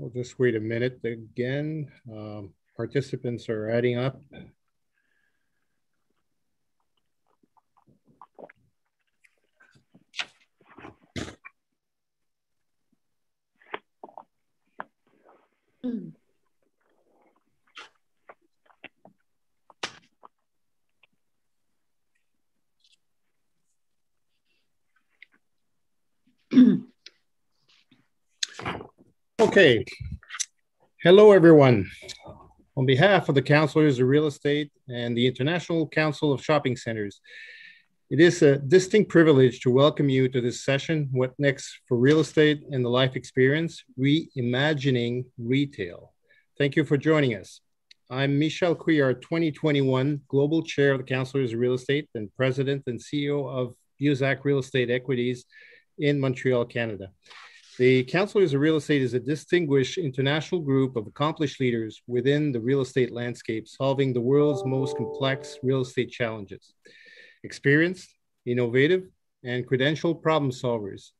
We'll just wait a minute again. Um, participants are adding up. Mm. Okay. Hello, everyone. On behalf of the Counselors of Real Estate and the International Council of Shopping Centers, it is a distinct privilege to welcome you to this session, What Next for Real Estate and the Life Experience, Reimagining Retail. Thank you for joining us. I'm Michel Couillard, 2021 Global Chair of the Counselors of Real Estate and President and CEO of Busac Real Estate Equities in Montreal, Canada. The Counselors of Real Estate is a distinguished international group of accomplished leaders within the real estate landscape, solving the world's most complex real estate challenges. Experienced, innovative, and credentialed problem solvers,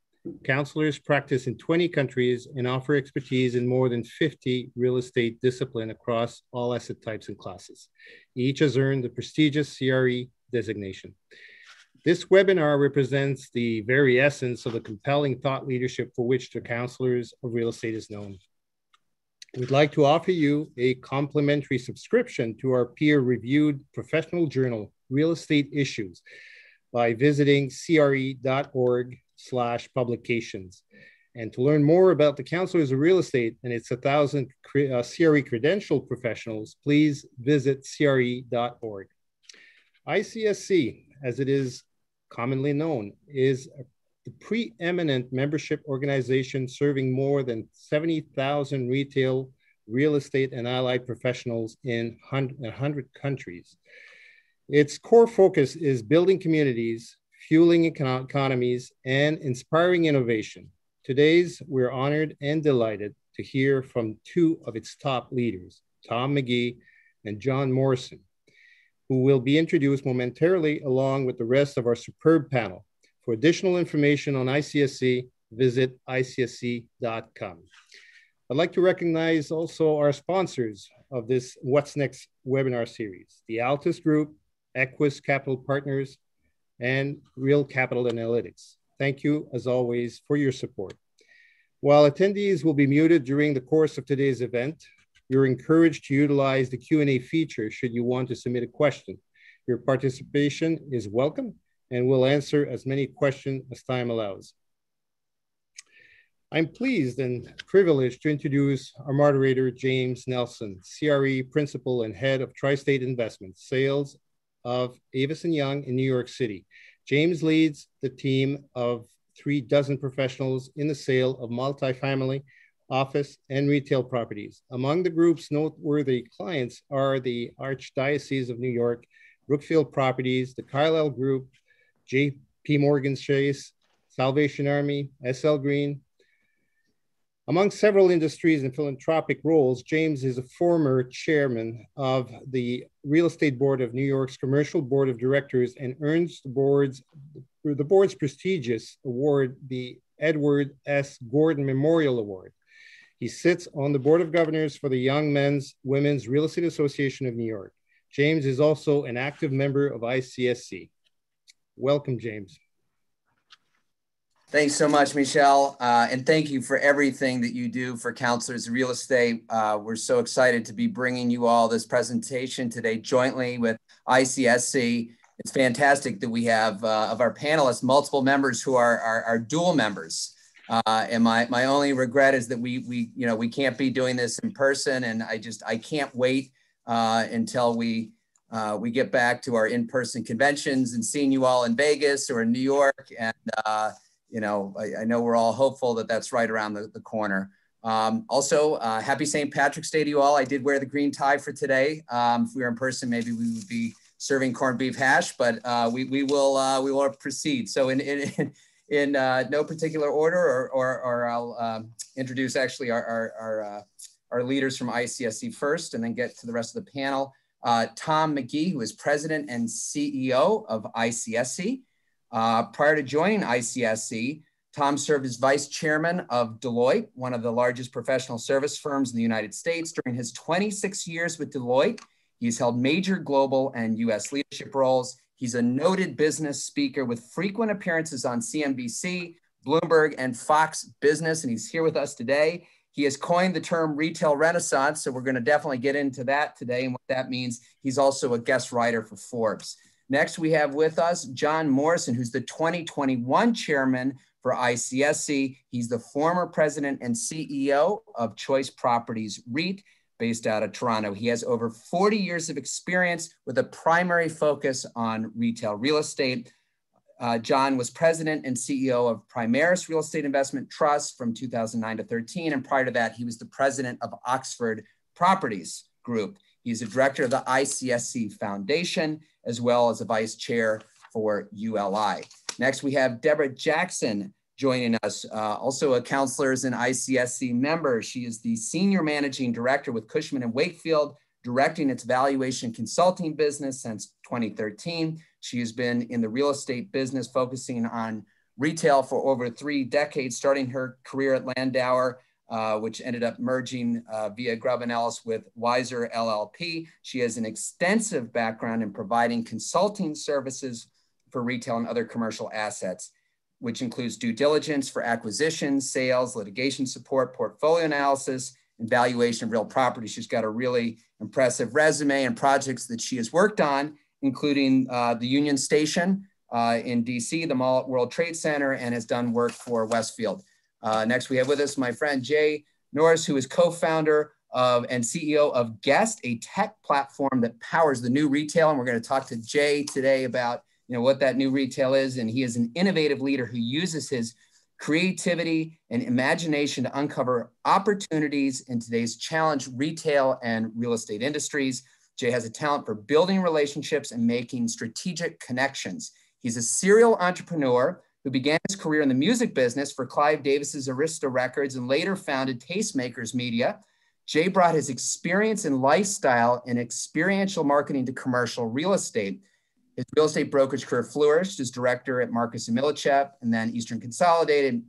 counselors practice in 20 countries and offer expertise in more than 50 real estate discipline across all asset types and classes. Each has earned the prestigious CRE designation. This webinar represents the very essence of the compelling thought leadership for which the counselors of real estate is known. We'd like to offer you a complimentary subscription to our peer-reviewed professional journal, Real Estate Issues, by visiting cre.org slash publications. And to learn more about the Counselors of Real Estate and its 1,000 uh, CRE credentialed professionals, please visit cre.org. ICSC, as it is commonly known, is the preeminent membership organization serving more than 70,000 retail, real estate, and allied professionals in 100 countries. Its core focus is building communities, fueling economies, and inspiring innovation. Today's, we're honored and delighted to hear from two of its top leaders, Tom McGee and John Morrison who will be introduced momentarily along with the rest of our superb panel. For additional information on ICSC, visit icsc.com. I'd like to recognize also our sponsors of this What's Next webinar series, the Altus Group, Equus Capital Partners, and Real Capital Analytics. Thank you, as always, for your support. While attendees will be muted during the course of today's event, you're encouraged to utilize the Q&A feature should you want to submit a question. Your participation is welcome and we'll answer as many questions as time allows. I'm pleased and privileged to introduce our moderator, James Nelson, CRE Principal and Head of Tri-State Investments, Sales of Avison Young in New York City. James leads the team of three dozen professionals in the sale of multifamily office, and retail properties. Among the group's noteworthy clients are the Archdiocese of New York, Brookfield Properties, the Carlyle Group, J.P. Morgan Chase, Salvation Army, SL Green. Among several industries and philanthropic roles, James is a former chairman of the Real Estate Board of New York's Commercial Board of Directors and earns the board's, the board's prestigious award, the Edward S. Gordon Memorial Award. He sits on the board of governors for the Young Men's Women's Real Estate Association of New York. James is also an active member of ICSC. Welcome, James. Thanks so much, Michel. Uh, and thank you for everything that you do for counselors real estate. Uh, we're so excited to be bringing you all this presentation today jointly with ICSC. It's fantastic that we have uh, of our panelists, multiple members who are, are, are dual members. Uh, and my my only regret is that we we you know we can't be doing this in person, and I just I can't wait uh, until we uh, we get back to our in-person conventions and seeing you all in Vegas or in New York. And uh, you know I, I, know we're all hopeful that that's right around the, the corner. Um, also, uh, happy St. Patrick's Day to you all. I did wear the green tie for today. Um, if we were in person, maybe we would be serving corned beef hash, but uh, we, we will we will proceed. So in, in in uh, no particular order, or, or, or I'll um, introduce actually our, our, our, uh, our, leaders from ICSC first and then get to the rest of the panel. Uh, Tom McGee, who is president and CEO of ICSC. Uh, prior to joining ICSC, Tom served as vice chairman of Deloitte, one of the largest professional service firms in the United States. During his 26 years with Deloitte, he's held major global and US leadership roles. He's a noted business speaker with frequent appearances on CNBC, Bloomberg, and Fox Business, and he's here with us today. He has coined the term retail renaissance, so we're going to definitely get into that today and what that means. He's also a guest writer for Forbes. Next, we have with us John Morrison, who's the 2021 chairman for ICSC. He's the former president and CEO of Choice Properties REIT, based out of Toronto. He has over 40 years of experience with a primary focus on retail real estate. Uh, John was president and CEO of Primaris Real Estate Investment Trust from 2009 to 13. And prior to that, he was the president of Oxford Properties Group. He's a director of the ICSC Foundation, as well as a vice chair for ULI. Next, we have Deborah Jackson joining us, uh, also a counselor is an ICSC member. She is the senior managing director with Cushman and Wakefield, directing its valuation consulting business since 2013. She has been in the real estate business, focusing on retail for over three decades, starting her career at Landauer, uh, which ended up merging uh, via Grubb and Ellis with Wiser LLP. She has an extensive background in providing consulting services for retail and other commercial assets, which includes due diligence for acquisitions, sales, litigation support, portfolio analysis, and valuation of real property. She's got a really impressive resume and projects that she has worked on, including uh, the Union Station uh, in DC, the Mall at World Trade Center, and has done work for Westfield. Uh, next, we have with us my friend Jay Norris, who is co-founder of and CEO of Guest, a tech platform that powers the new retail. And we're going to talk to Jay today about you know, what that new retail is. And he is an innovative leader who uses his creativity and imagination to uncover opportunities in today's challenge retail and real estate industries. Jay has a talent for building relationships and making strategic connections. He's a serial entrepreneur who began his career in the music business for Clive Davis's Arista Records and later founded Tastemakers Media. Jay brought his experience in lifestyle and experiential marketing to commercial real estate. His real estate brokerage career flourished as director at Marcus and Millichap and then Eastern Consolidated,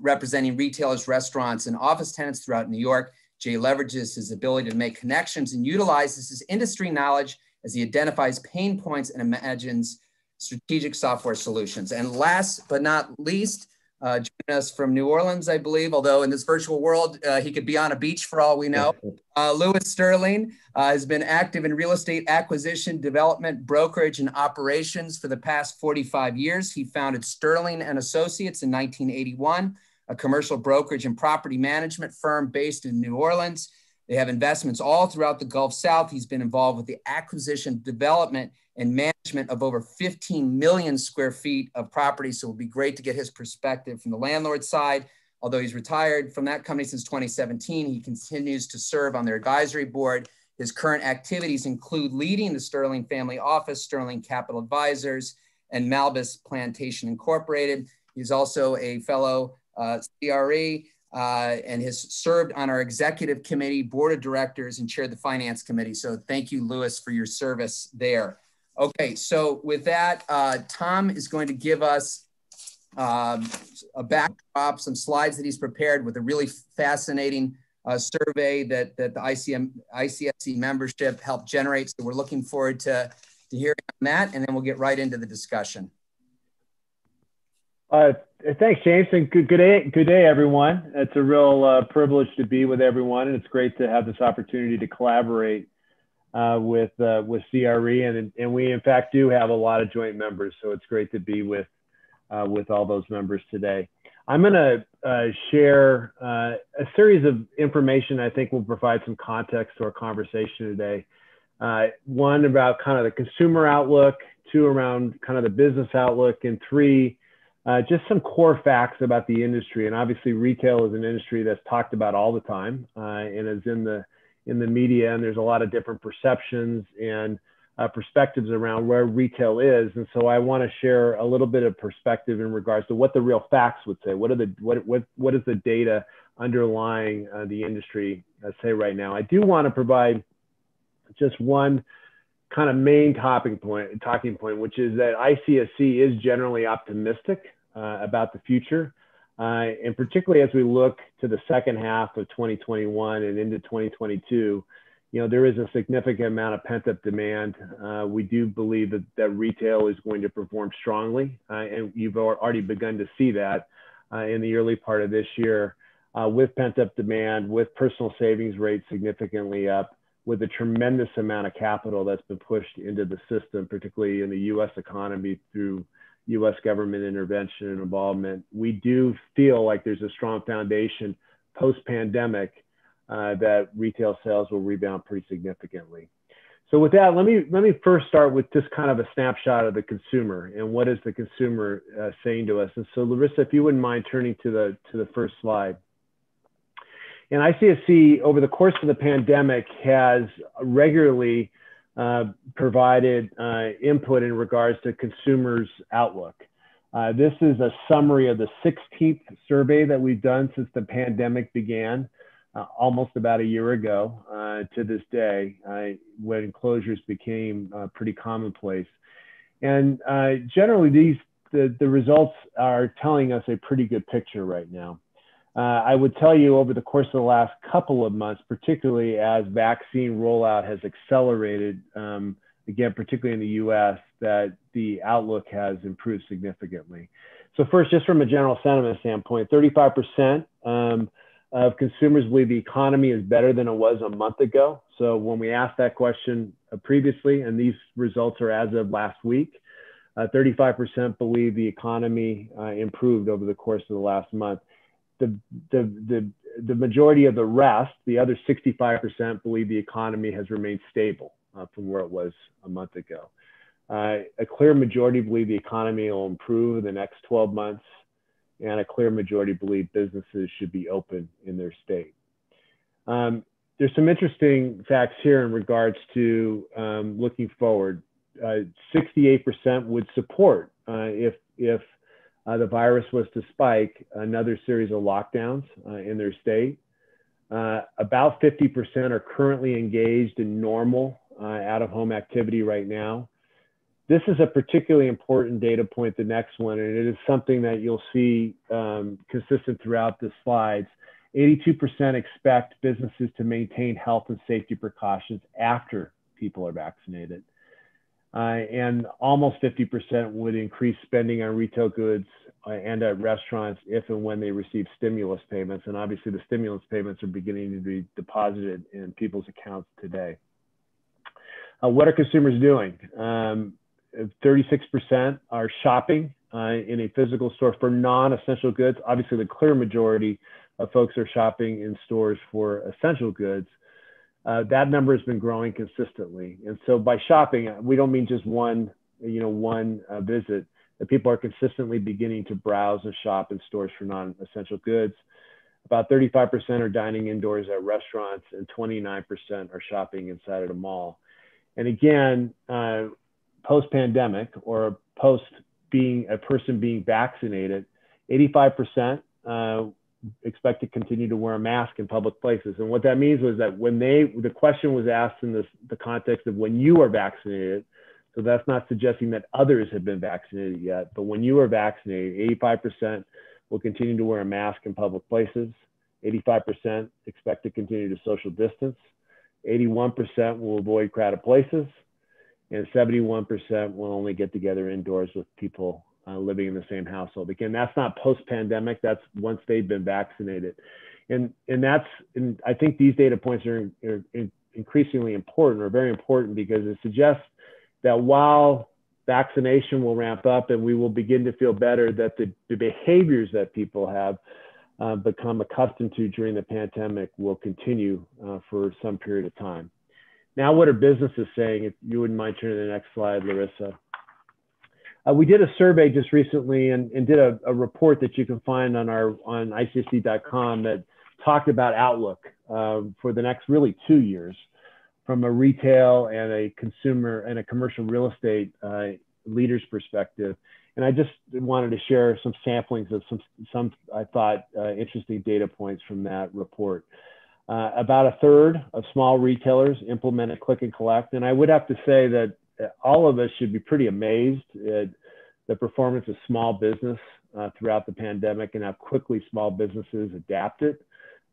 representing retailers, restaurants, and office tenants throughout New York. Jay leverages his ability to make connections and utilizes his industry knowledge as he identifies pain points and imagines strategic software solutions. And last but not least, uh, joining us from New Orleans, I believe, although in this virtual world, uh, he could be on a beach for all we know. Uh, Louis Sterling uh, has been active in real estate acquisition, development, brokerage, and operations for the past 45 years. He founded Sterling and Associates in 1981, a commercial brokerage and property management firm based in New Orleans. They have investments all throughout the Gulf South. He's been involved with the acquisition, development, and management of over 15 million square feet of property. So it would be great to get his perspective from the landlord side. Although he's retired from that company since 2017, he continues to serve on their advisory board. His current activities include leading the Sterling Family Office, Sterling Capital Advisors, and Malbus Plantation Incorporated. He's also a fellow uh, CRE uh, and has served on our executive committee, board of directors, and chaired the finance committee. So thank you, Louis, for your service there. Okay, so with that, uh, Tom is going to give us um, a backdrop, some slides that he's prepared with a really fascinating uh, survey that, that the ICM, ICSC membership helped generate. So we're looking forward to, to hearing that, and then we'll get right into the discussion. Uh, thanks, James, and good, good day, good day, everyone. It's a real uh, privilege to be with everyone, and it's great to have this opportunity to collaborate uh, with uh, with CRE, and and we in fact do have a lot of joint members, so it's great to be with uh, with all those members today. I'm going to uh, share uh, a series of information I think will provide some context to our conversation today. One about kind of the consumer outlook, two around kind of the business outlook, and three. Just some core facts about the industry, and obviously, retail is an industry that's talked about all the time and is in the in the media, and there's a lot of different perceptions and uh, perspectives around where retail is. And so I want to share a little bit of perspective in regards to what the real facts would say. What are the what what what is the data underlying uh, the industry uh, say right now? I do want to provide just one kind of main topic point, talking point, which is that ICSC is generally optimistic uh, about the future. Uh, and particularly as we look to the second half of 2021 and into 2022, you know, there is a significant amount of pent up demand. Uh, we do believe that, that retail is going to perform strongly, uh, and you've already begun to see that uh, in the early part of this year uh, with pent up demand, with personal savings rates significantly up, with a tremendous amount of capital that's been pushed into the system, particularly in the US economy through US government intervention and involvement. We do feel like there's a strong foundation post pandemic uh, that retail sales will rebound pretty significantly. So with that, let me let me first start with just kind of a snapshot of the consumer and what is the consumer uh, saying to us. And so, Larissa, if you wouldn't mind turning to the to the first slide. And ICSC over the course of the pandemic has regularly provided uh, input in regards to consumers' outlook. Uh, this is a summary of the 16th survey that we've done since the pandemic began uh, almost about a year ago uh, to this day when closures became uh, pretty commonplace. And uh, generally, these the, the results are telling us a pretty good picture right now. Uh, I would tell you over the course of the last couple of months, particularly as vaccine rollout has accelerated, um, again, particularly in the US, that the outlook has improved significantly. So, first, just from a general sentiment standpoint, 35% um, of consumers believe the economy is better than it was a month ago. So when we asked that question uh, previously, and these results are as of last week, uh, 35% believe the economy uh, improved over the course of the last month. The, the, the, the majority of the rest, the other 65%, believe the economy has remained stable uh, from where it was a month ago. Uh, a clear majority believe the economy will improve in the next 12 months and a clear majority believe businesses should be open in their state. Um, there's some interesting facts here in regards to um, looking forward. Uh, 68% would support uh, if if uh, the virus was to spike another series of lockdowns uh, in their state. Uh, about 50% are currently engaged in normal uh, out-of-home activity right now. This is a particularly important data point, the next one, and it is something that you'll see um, consistent throughout the slides. 82% expect businesses to maintain health and safety precautions after people are vaccinated. Uh, and almost 50% would increase spending on retail goods uh, and at restaurants if and when they receive stimulus payments. And obviously, the stimulus payments are beginning to be deposited in people's accounts today. Uh, what are consumers doing? Um, 36% are shopping uh, in a physical store for non-essential goods. Obviously, the clear majority of folks are shopping in stores for essential goods. Uh, that number has been growing consistently. And so by shopping, we don't mean just one, you know, one uh, visit. That people are consistently beginning to browse and shop in stores for non-essential goods. About 35% are dining indoors at restaurants, and 29% are shopping inside of a mall. And again, uh, post pandemic or post being a person being vaccinated, 85% uh, expect to continue to wear a mask in public places. And what that means was that when they, the question was asked in this, the context of when you are vaccinated, so that's not suggesting that others have been vaccinated yet, but when you are vaccinated, 85% will continue to wear a mask in public places. 85% expect to continue to social distance. 81% will avoid crowded places and 71% will only get together indoors with people uh, living in the same household. Again, that's not post-pandemic. That's once they've been vaccinated, and and that's and I think these data points are, are increasingly important or very important because it suggests that while vaccination will ramp up and we will begin to feel better, that the, the behaviors that people have uh, become accustomed to during the pandemic will continue uh, for some period of time. Now, what are businesses saying? If you wouldn't mind turning to the next slide, Larissa. Uh, we did a survey just recently and, and did a, a, report that you can find on our on icsc.com that talked about outlook uh, for the next really two years from a retail and a consumer and a commercial real estate uh, leader's perspective. And I just wanted to share some samplings of some, some I thought, uh, interesting data points from that report. Uh, about a third of small retailers implemented click and collect. And I would have to say that all of us should be pretty amazed at the performance of small business uh, throughout the pandemic and how quickly small businesses adapted.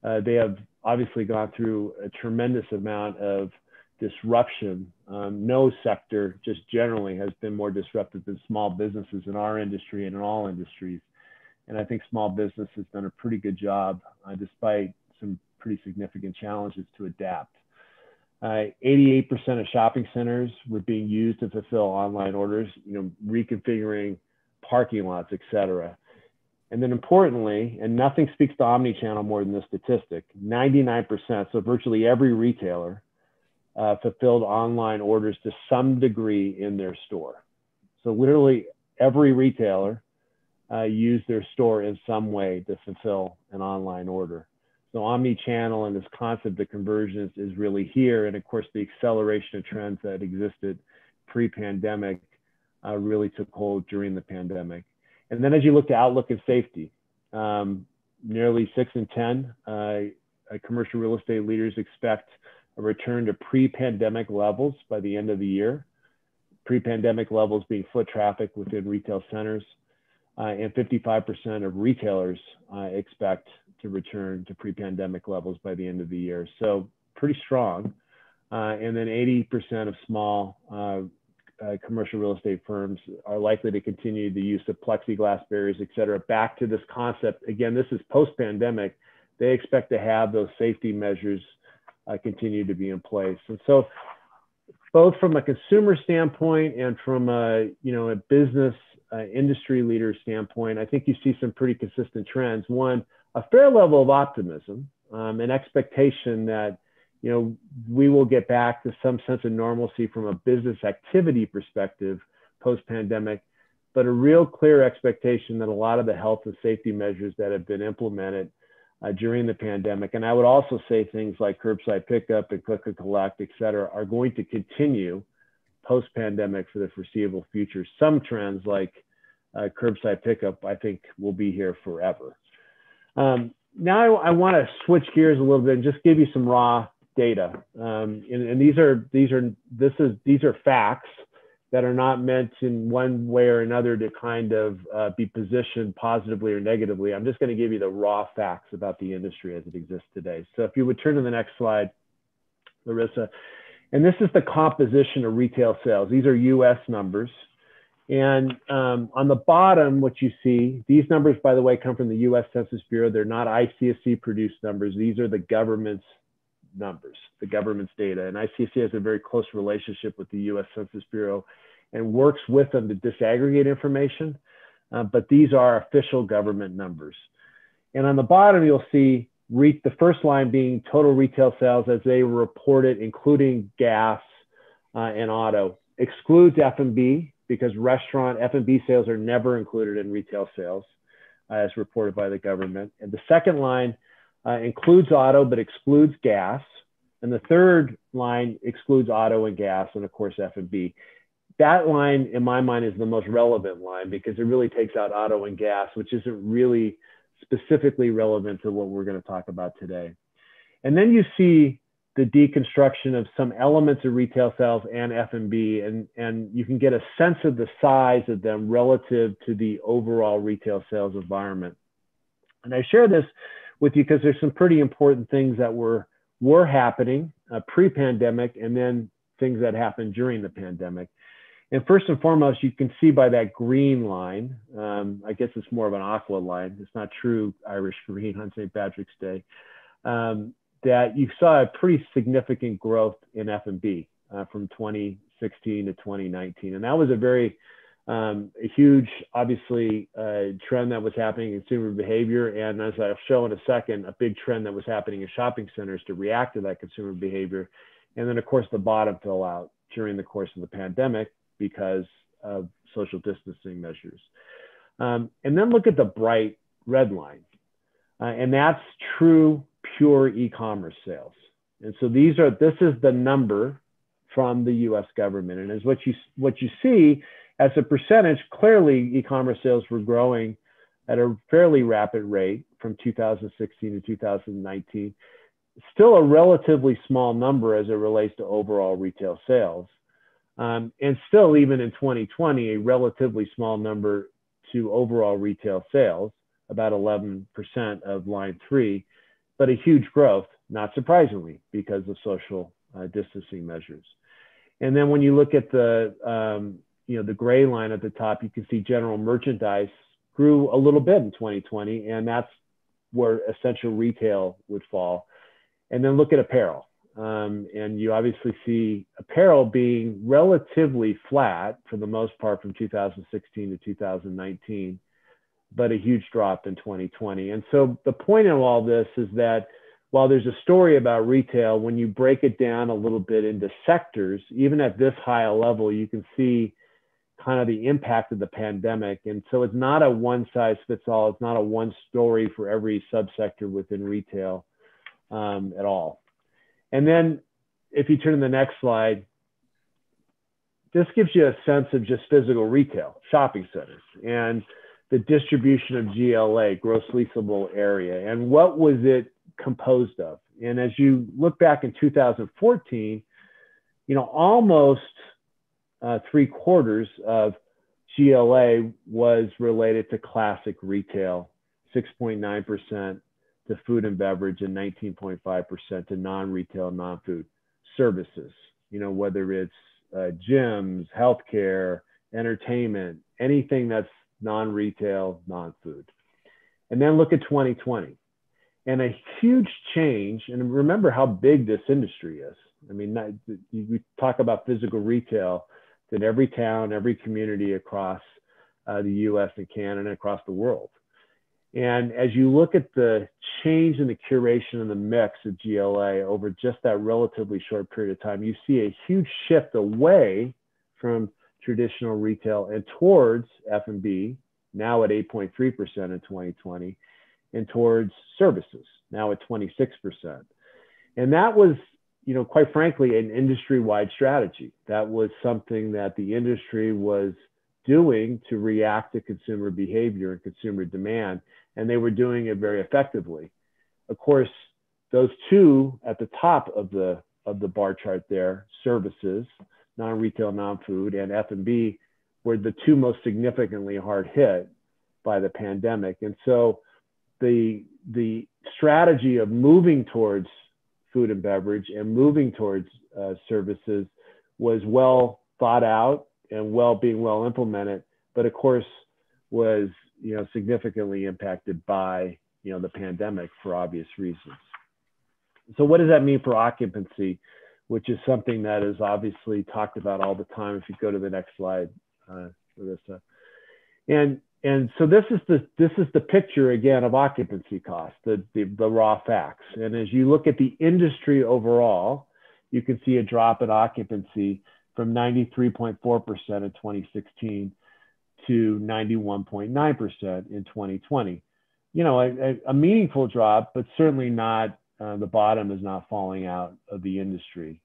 Uh, they have obviously gone through a tremendous amount of disruption. Um, no sector, just generally, has been more disrupted than small businesses in our industry and in all industries. And I think small business has done a pretty good job, uh, despite some pretty significant challenges to adapt. 88% uh, of shopping centers were being used to fulfill online orders, you know, reconfiguring parking lots, et cetera. And then importantly, and nothing speaks to omni-channel more than this statistic, 99%, so virtually every retailer uh, fulfilled online orders to some degree in their store. So literally every retailer uh, used their store in some way to fulfill an online order. So omni-channel and this concept of conversions is really here. And of course, the acceleration of trends that existed pre-pandemic uh, really took hold during the pandemic. And then as you look to outlook and safety, um, nearly six in 10 uh, commercial real estate leaders expect a return to pre-pandemic levels by the end of the year. Pre-pandemic levels being foot traffic within retail centers, uh, and 55% of retailers uh, expect to return to pre-pandemic levels by the end of the year. So pretty strong. Uh, and then 80% of small uh, uh, commercial real estate firms are likely to continue the use of plexiglass barriers, et cetera. Back to this concept, again, this is post-pandemic. They expect to have those safety measures uh, continue to be in place. And so both from a consumer standpoint and from a, you know, a business uh, industry leader standpoint, I think you see some pretty consistent trends. One, a fair level of optimism, um, an expectation that you know we will get back to some sense of normalcy from a business activity perspective post pandemic, but a real clear expectation that a lot of the health and safety measures that have been implemented uh, during the pandemic, and I would also say things like curbside pickup and click and collect, et cetera, are going to continue post pandemic for the foreseeable future. Some trends like uh, curbside pickup, I think, will be here forever. Um, now I, I want to switch gears a little bit and just give you some raw data. Um, and, and, these are these are this is these are facts that are not meant in one way or another to kind of uh, be positioned positively or negatively. I'm just going to give you the raw facts about the industry as it exists today. So if you would turn to the next slide, Larissa, and this is the composition of retail sales. These are U.S. numbers. And um, on the bottom, what you see, these numbers, by the way, come from the US Census Bureau. They're not ICSC produced numbers. These are the government's numbers, the government's data. And ICSC has a very close relationship with the US Census Bureau and works with them to disaggregate information. Uh, but these are official government numbers. And on the bottom, you'll see the first line being total retail sales as they were reported, including gas uh, and auto, excludes F&B, because restaurant F&B sales are never included in retail sales uh, as reported by the government. And the second line uh, includes auto but excludes gas. And the third line excludes auto and gas and of course F&B. That line in my mind is the most relevant line because it really takes out auto and gas, which isn't really specifically relevant to what we're going to talk about today. And then you see the deconstruction of some elements of retail sales and F&B, and, and you can get a sense of the size of them relative to the overall retail sales environment. And I share this with you because there's some pretty important things that were, were happening uh, pre-pandemic and then things that happened during the pandemic. And first and foremost, you can see by that green line, um, I guess it's more of an aqua line. It's not true Irish green on St. Patrick's Day. Um, that you saw a pretty significant growth in F&B uh, from 2016 to 2019. And that was a very um, a huge, obviously, uh, trend that was happening in consumer behavior. And as I'll show in a second, a big trend that was happening in shopping centers to react to that consumer behavior. And then, of course, the bottom fell out during the course of the pandemic because of social distancing measures. Um, and then look at the bright red line. Uh, and that's true pure e-commerce sales. And so these are this is the number from the US government. And as what you what you see as a percentage, clearly e-commerce sales were growing at a fairly rapid rate from 2016 to 2019. Still a relatively small number as it relates to overall retail sales. Um, and still, even in 2020, a relatively small number to overall retail sales, about 11% of line three, but a huge growth, not surprisingly, because of social uh, distancing measures. And then when you look at the, um, you know, the gray line at the top, you can see general merchandise grew a little bit in 2020, and that's where essential retail would fall. And then look at apparel. Um, and you obviously see apparel being relatively flat for the most part from 2016 to 2019, but a huge drop in 2020. And so the point of all this is that while there's a story about retail, when you break it down a little bit into sectors, even at this high a level, you can see kind of the impact of the pandemic. And so it's not a one size fits all. It's not a one story for every subsector within retail um, at all. And then if you turn to the next slide, this gives you a sense of just physical retail, shopping centers, and the distribution of GLA, gross leasable area, and what was it composed of? And as you look back in 2014, you know, almost uh, three quarters of GLA was related to classic retail, 6.9% to food and beverage, and 19.5% to non-retail, non-food services. You know, whether it's uh, gyms, healthcare, entertainment, anything that's non-retail, non-food. And then look at 2020 and a huge change. And remember how big this industry is. I mean, we talk about physical retail that every town, every community across uh, the US and Canada, across the world. And as you look at the change in the curation and the mix of GLA over just that relatively short period of time, you see a huge shift away from traditional retail and towards F&B, now at 8.3% in 2020, and towards services, now at 26%. And that was, you know, quite frankly, an industry-wide strategy. That was something that the industry was doing to react to consumer behavior and consumer demand and they were doing it very effectively. Of course, those two at the top of the of the bar chart there, services, non-retail, non-food, and F&B, were the two most significantly hard hit by the pandemic. And so the the strategy of moving towards food and beverage and moving towards uh, services was well thought out and well being well implemented, but of course was you know, significantly impacted by, you know, the pandemic for obvious reasons. So what does that mean for occupancy, which is something that is obviously talked about all the time. If you go to the next slide, uh, Larissa. And and so this is the this is the picture again of occupancy costs, the, the, the raw facts. And as you look at the industry overall, you can see a drop in occupancy from 93.4% in 2016 to 91.9% in 2020. You know, a, a, meaningful drop, but certainly not, uh, the bottom is not falling out of the industry.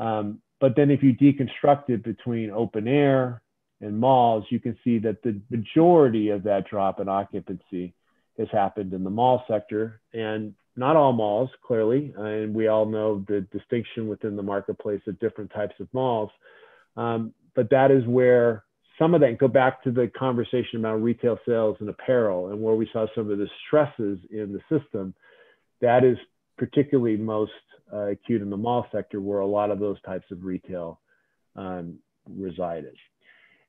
Um, but then if you deconstruct it between open air and malls, you can see that the majority of that drop in occupancy has happened in the mall sector and not all malls, clearly. And we all know the distinction within the marketplace of different types of malls. Um, but that is where some of that go back to the conversation about retail sales and apparel and where we saw some of the stresses in the system that is particularly most uh, acute in the mall sector where a lot of those types of retail um, resided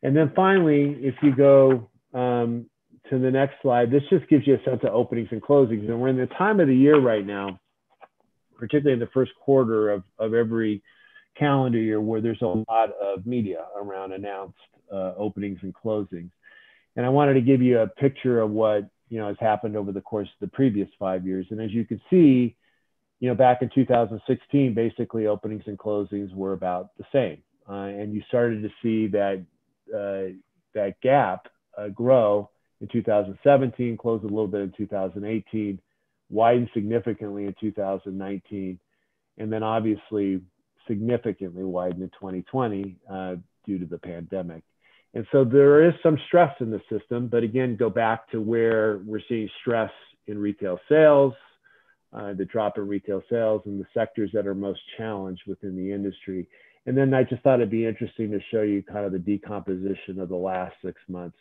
and then finally if you go um, to the next slide this just gives you a sense of openings and closings and we're in the time of the year right now particularly in the first quarter of, of every calendar year where there's a lot of media around announced uh, openings and closings. And I wanted to give you a picture of what you know has happened over the course of the previous five years. And as you can see, you know, back in 2016, basically openings and closings were about the same. Uh, and you started to see that uh, that gap uh, grow in 2017, close a little bit in 2018, widen significantly in 2019, and then obviously significantly widened in 2020 uh, due to the pandemic. And so there is some stress in the system, but again, go back to where we're seeing stress in retail sales, uh, the drop in retail sales and the sectors that are most challenged within the industry. And then I just thought it'd be interesting to show you kind of the decomposition of the last six months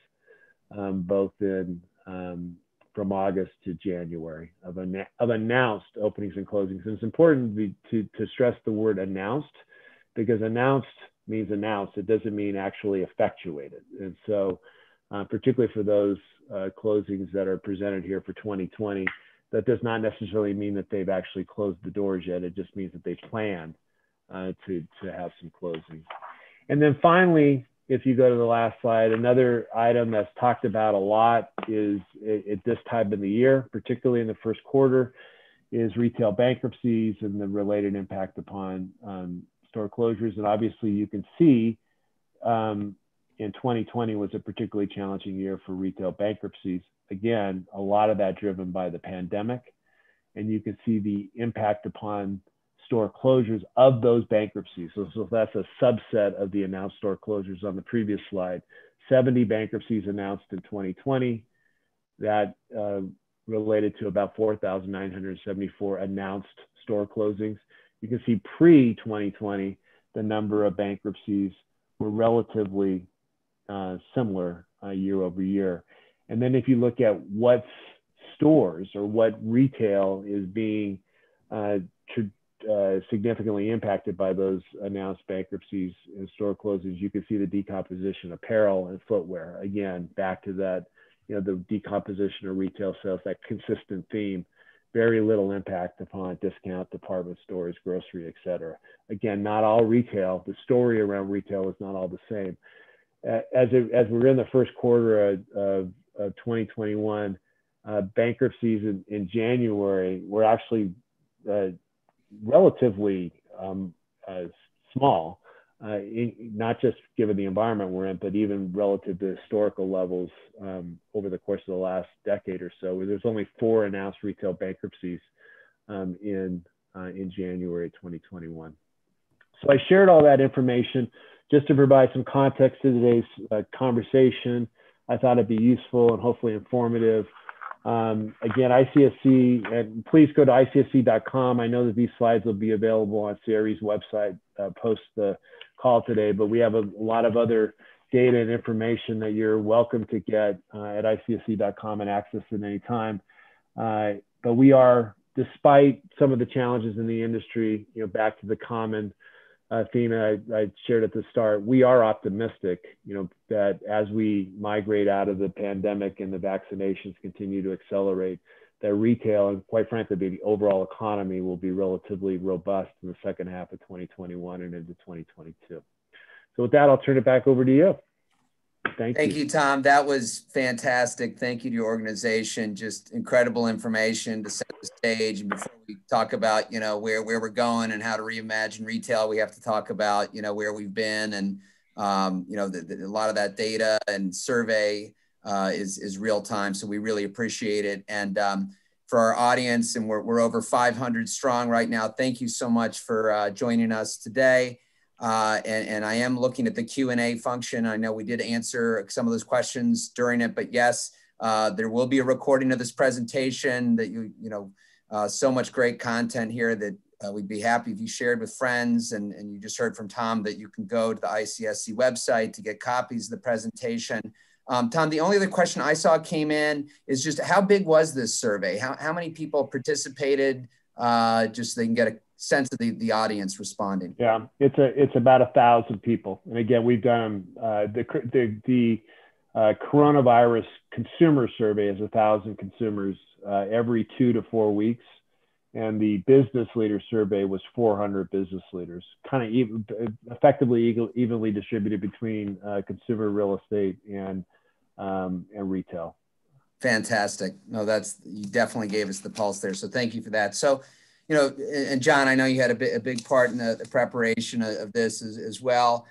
um, both in um, from August to January of, of announced openings and closings. And it's important to, to, to stress the word announced because announced means announced. It doesn't mean actually effectuated. And so, uh, particularly for those uh, closings that are presented here for 2020, that does not necessarily mean that they've actually closed the doors yet. It just means that they plan uh, to, to have some closings. And then finally, if you go to the last slide, another item that's talked about a lot is at this time of the year, particularly in the first quarter, is retail bankruptcies and the related impact upon um, store closures. And obviously, you can see um, in 2020 was a particularly challenging year for retail bankruptcies. Again, a lot of that driven by the pandemic. And you can see the impact upon store closures of those bankruptcies. So, so that's a subset of the announced store closures on the previous slide. 70 bankruptcies announced in 2020 that uh, related to about 4,974 announced store closings. You can see pre 2020, the number of bankruptcies were relatively uh, similar uh, year over year. And then if you look at what stores or what retail is being uh, uh, significantly impacted by those announced bankruptcies and store closings, you can see the decomposition apparel and footwear. Again, back to that, you know, the decomposition of retail sales, that consistent theme, very little impact upon discount department stores, grocery, et cetera. Again, not all retail, the story around retail is not all the same. As, it, as we're in the first quarter of, of, of 2021, uh, bankruptcies in, in January were actually uh, relatively um, uh, small, uh, in, not just given the environment we're in, but even relative to historical levels um, over the course of the last decade or so. There's only four announced retail bankruptcies um, in uh, in January 2021. So I shared all that information just to provide some context to today's uh, conversation. I thought it'd be useful and hopefully informative. Um, again, ICSC, and please go to ICSC.com. I know that these slides will be available on CRE's website uh, post the call today, but we have a, lot of other data and information that you're welcome to get uh, at ICSC.com and access at any time. Uh, but we are, despite some of the challenges in the industry, you know, back to the common uh, theme I, I, shared at the start, we are optimistic, you know, that as we migrate out of the pandemic and the vaccinations continue to accelerate, that retail and quite frankly, the overall economy will be relatively robust in the second half of 2021 and into 2022. So with that, I'll turn it back over to you. Thank, Thank you. you, Tom. That was fantastic. Thank you to your organization. Just incredible information to set the stage. And before we talk about, you know, where, where we're going and how to reimagine retail, we have to talk about, you know, where we've been and, um, you know, the, the, a lot of that data and survey uh, is, is real time. So we really appreciate it. And um, for our audience, and we're, we're over 500 strong right now. Thank you so much for uh, joining us today. Uh, and, and, I am looking at the Q&A function. I know we did answer some of those questions during it, but yes, uh, there will be a recording of this presentation that you, you know, uh, so much great content here that uh, we'd be happy if you shared with friends. And, and you just heard from Tom that you can go to the ICSC website to get copies of the presentation. Um, Tom, the only other question I saw came in is just how big was this survey? How, how many people participated? Uh, just so they can get a sense of the, the audience responding. Yeah, it's a it's about a thousand people, and again, we've done uh, the the the uh, coronavirus consumer survey is a thousand consumers uh, every two to four weeks, and the business leader survey was 400 business leaders, kind of even, effectively evenly distributed between uh, consumer real estate and um, and retail. Fantastic. No, that's you definitely gave us the pulse there. So thank you for that. So you know, and John, I know you had a, bit, a big part in the, the preparation of, of, this as, as well,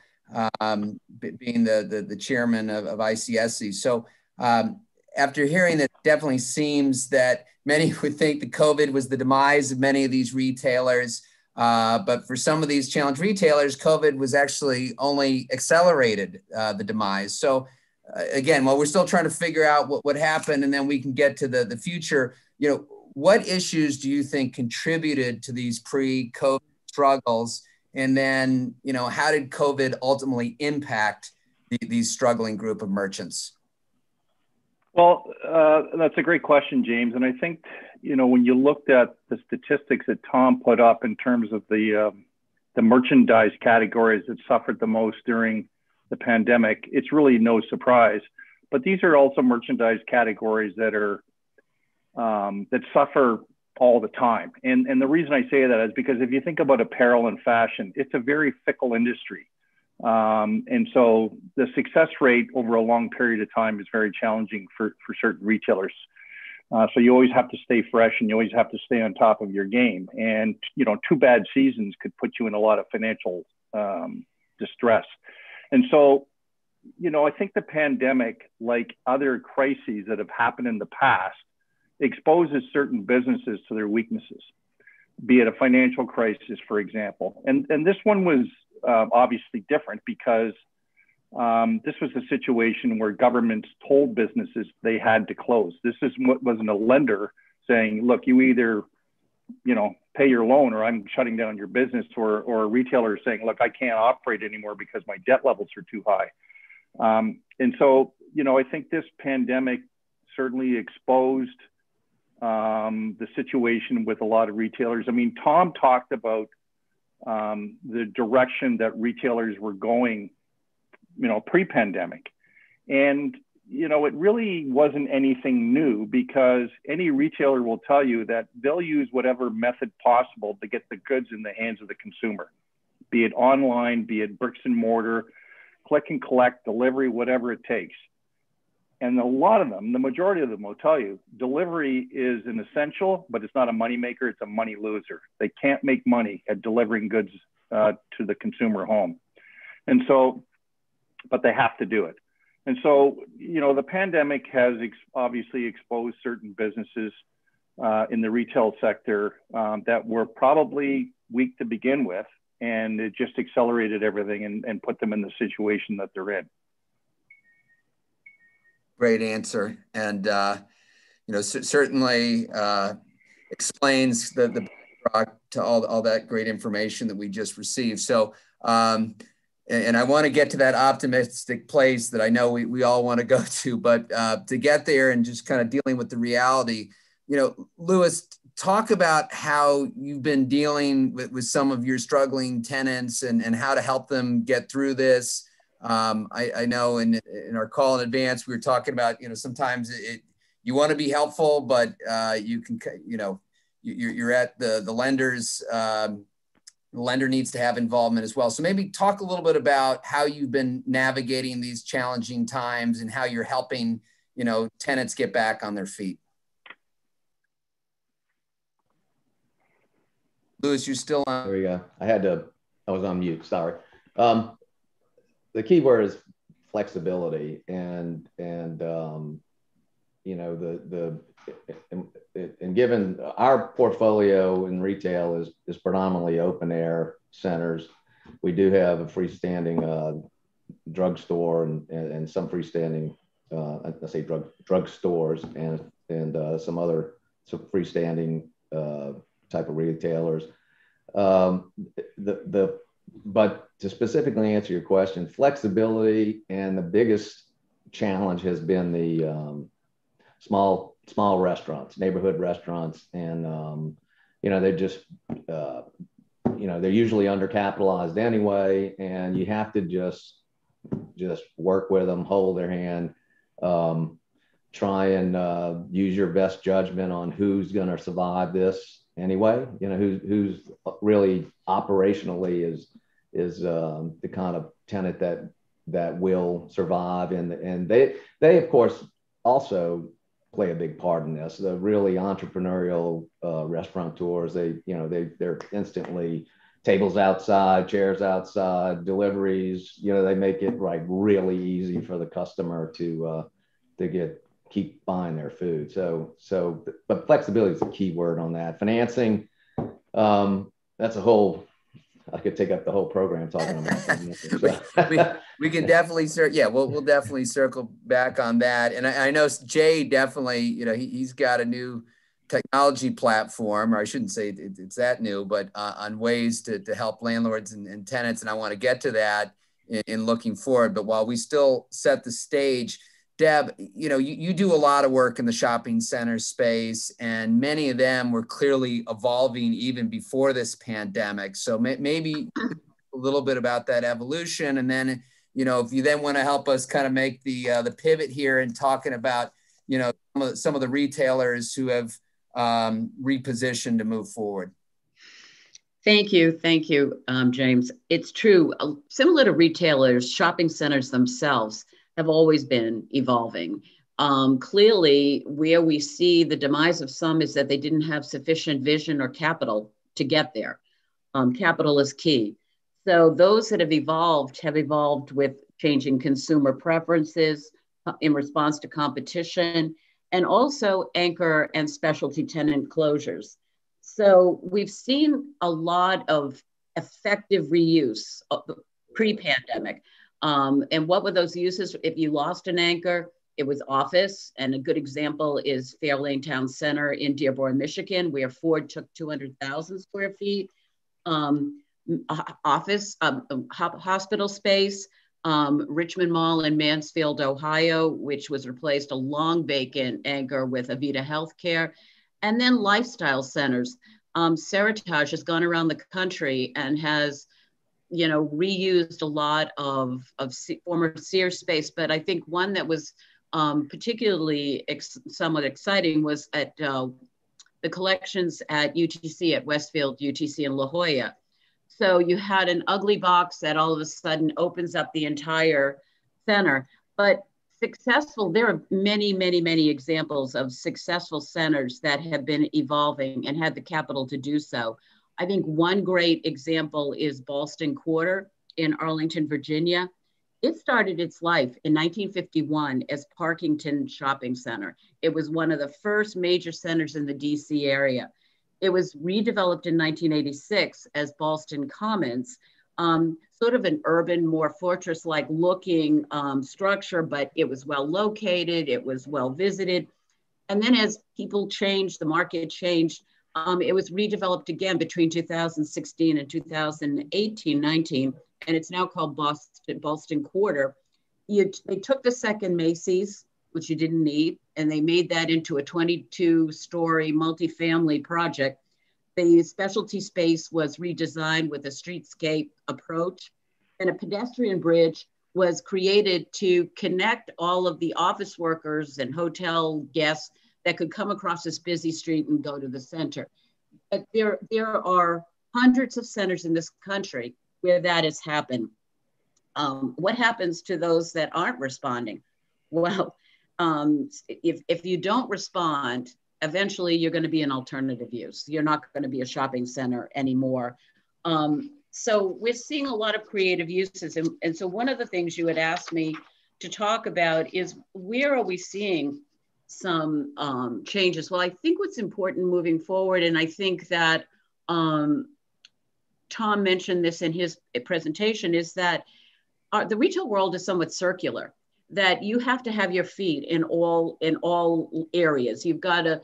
um, being the, the, the, chairman of, of ICSC. So um, after hearing that, definitely seems that many would think that COVID was the demise of many of these retailers. Uh, but for some of these challenged retailers, COVID was actually only accelerated uh, the demise. So uh, again, while we're still trying to figure out what, what happened and then we can get to the, the future, you know, what issues do you think contributed to these pre-COVID struggles? And then, you know, how did COVID ultimately impact the, these struggling group of merchants? Well, uh, that's a great question, James. And I think, you know, when you looked at the statistics that Tom put up in terms of the, uh, the merchandise categories that suffered the most during the pandemic, it's really no surprise. But these are also merchandise categories that are um, that suffer all the time. And, and the reason I say that is because if you think about apparel and fashion, it's a very fickle industry. Um, and so the success rate over a long period of time is very challenging for, for certain retailers. Uh, so you always have to stay fresh and you always have to stay on top of your game. And, you know, two bad seasons could put you in a lot of financial um, distress. And so, you know, I think the pandemic, like other crises that have happened in the past, exposes certain businesses to their weaknesses, be it a financial crisis, for example. And, and this one was uh, obviously different because um, this was a situation where governments told businesses they had to close. This is what wasn't a lender saying, look, you either, you know, pay your loan or I'm shutting down your business or, or a retailer saying, look, I can't operate anymore because my debt levels are too high. Um, and so, you know, I think this pandemic certainly exposed um, the situation with a lot of retailers. I mean, Tom talked about um, the direction that retailers were going, you know, pre-pandemic, and you know, it really wasn't anything new because any retailer will tell you that they'll use whatever method possible to get the goods in the hands of the consumer, be it online, be it bricks and mortar, click and collect, delivery, whatever it takes. And a lot of them, the majority of them will tell you delivery is an essential, but it's not a money maker, it's a money loser. They can't make money at delivering goods uh, to the consumer home. And so, but they have to do it. And so, you know, the pandemic has ex- obviously exposed certain businesses uh, in the retail sector um, that were probably weak to begin with, and it just accelerated everything and, and put them in the situation that they're in. Great answer, and uh, you know certainly uh, explains the the to all all that great information that we just received. So. Um, and, I want to get to that optimistic place that I know we, we all want to go to, but uh, to get there and just kind of dealing with the reality, you know, Louis, talk about how you've been dealing with, with some of your struggling tenants and, and how to help them get through this. Um, I, I, know in, in our call in advance, we were talking about, you know, sometimes it, you want to be helpful, but uh, you can, you know, you're, you're at the, the lender's, um, the lender needs to have involvement as well. So maybe talk a little bit about how you've been navigating these challenging times and how you're helping, you know, tenants get back on their feet. Louis, you're still on. There we go. I had to, I was on mute, sorry. Um, the key word is flexibility and and um, you know the the and, given our portfolio in retail is is predominantly open air centers we do have a freestanding uh, drugstore and, and, and, some freestanding uh, let's say drug drug stores and and uh, some other some freestanding uh, type of retailers. Um, the the but to specifically answer your question, flexibility and the biggest challenge has been the um, small small restaurants, neighborhood restaurants, and um, you know they're just uh, you know they're usually undercapitalized anyway, and you have to just just work with them, hold their hand, um, try and uh, use your best judgment on who's going to survive this anyway. You know who's who's really operationally is is um, the kind of tenant that that will survive. And and they they of course also play a big part in this. The really entrepreneurial uh, restaurateurs they you know they they're instantly tables outside chairs outside deliveries you know they make it like really easy for the customer to uh, to get keep buying their food. So so but flexibility is a key word on that. Financing um, that's a whole I could take up the whole program talking about we, we, we, can definitely, cir- yeah, we'll, we'll definitely circle back on that. And I, I know Jay definitely, you know, he, he's got a new technology platform, or I shouldn't say it, it's that new, but uh, on ways to, to help landlords and, and, tenants. And I want to get to that in, in looking forward. But while we still set the stage, Deb, you know, you, you do a lot of work in the shopping center space, and many of them were clearly evolving even before this pandemic. So may, maybe a little bit about that evolution, and then, you know, if you then want to help us kind of make the uh, the pivot here and talking about, you know, some of, some of the retailers who have um, repositioned to move forward. Thank you. Thank you, um, James. It's true. Uh, similar to retailers, shopping centers themselves have always been evolving. Um, clearly, where we see the demise of some is that they didn't have sufficient vision or capital to get there. Um, capital is key. So, those that have evolved have evolved with changing consumer preferences uh, in response to competition and also anchor and specialty tenant closures. So, we've seen a lot of effective reuse pre pandemic. Um, and what were those uses? If you lost an anchor, it was office. And a good example is Fairlane Town Center in Dearborn, Michigan, where Ford took 200,000 square feet. Um, office, um, um hospital space, um, Richland Mall in Mansfield, Ohio, which was replaced a long vacant anchor with Avita Healthcare. And then lifestyle centers. Um, Seritage has gone around the country and has you know, reused a lot of, of former Sears space, but I think one that was um, particularly ex somewhat exciting was at uh, the collections at UTC, at Westfield UTC in La Jolla. So you had an ugly box that all of a sudden opens up the entire center, but successful, there are many, many, many examples of successful centers that have been evolving and had the capital to do so. I think one great example is Ballston Quarter in Arlington, Virginia. It started its life in 1951 as Parkington Shopping Center. It was one of the first major centers in the DC area. It was redeveloped in 1986 as Ballston Commons, um, sort of an urban, more fortress like looking um, structure, but it was well located, it was well visited. And then as people changed, the market changed, um, it was redeveloped again between 2016 and 2018 19, and it's now called Ballston, Ballston Quarter. You, they took the second Macy's, which you didn't need, and they made that into a 22 story multifamily project. The specialty space was redesigned with a streetscape approach, and a pedestrian bridge was created to connect all of the office workers and hotel guests that could come across this busy street and go to the center. But there, there are hundreds of centers in this country where that has happened. Um, what happens to those that aren't responding? Well, um, if, if you don't respond, eventually you're going to be an alternative use. You're not going to be a shopping center anymore. Um, so we're seeing a lot of creative uses. And, and so one of the things you had asked me to talk about is where are we seeing some um, changes. Well, I think what's important moving forward, and I think that um, Tom mentioned this in his presentation, is that uh, the retail world is somewhat circular. That you have to have your feet in all in all areas. You've got to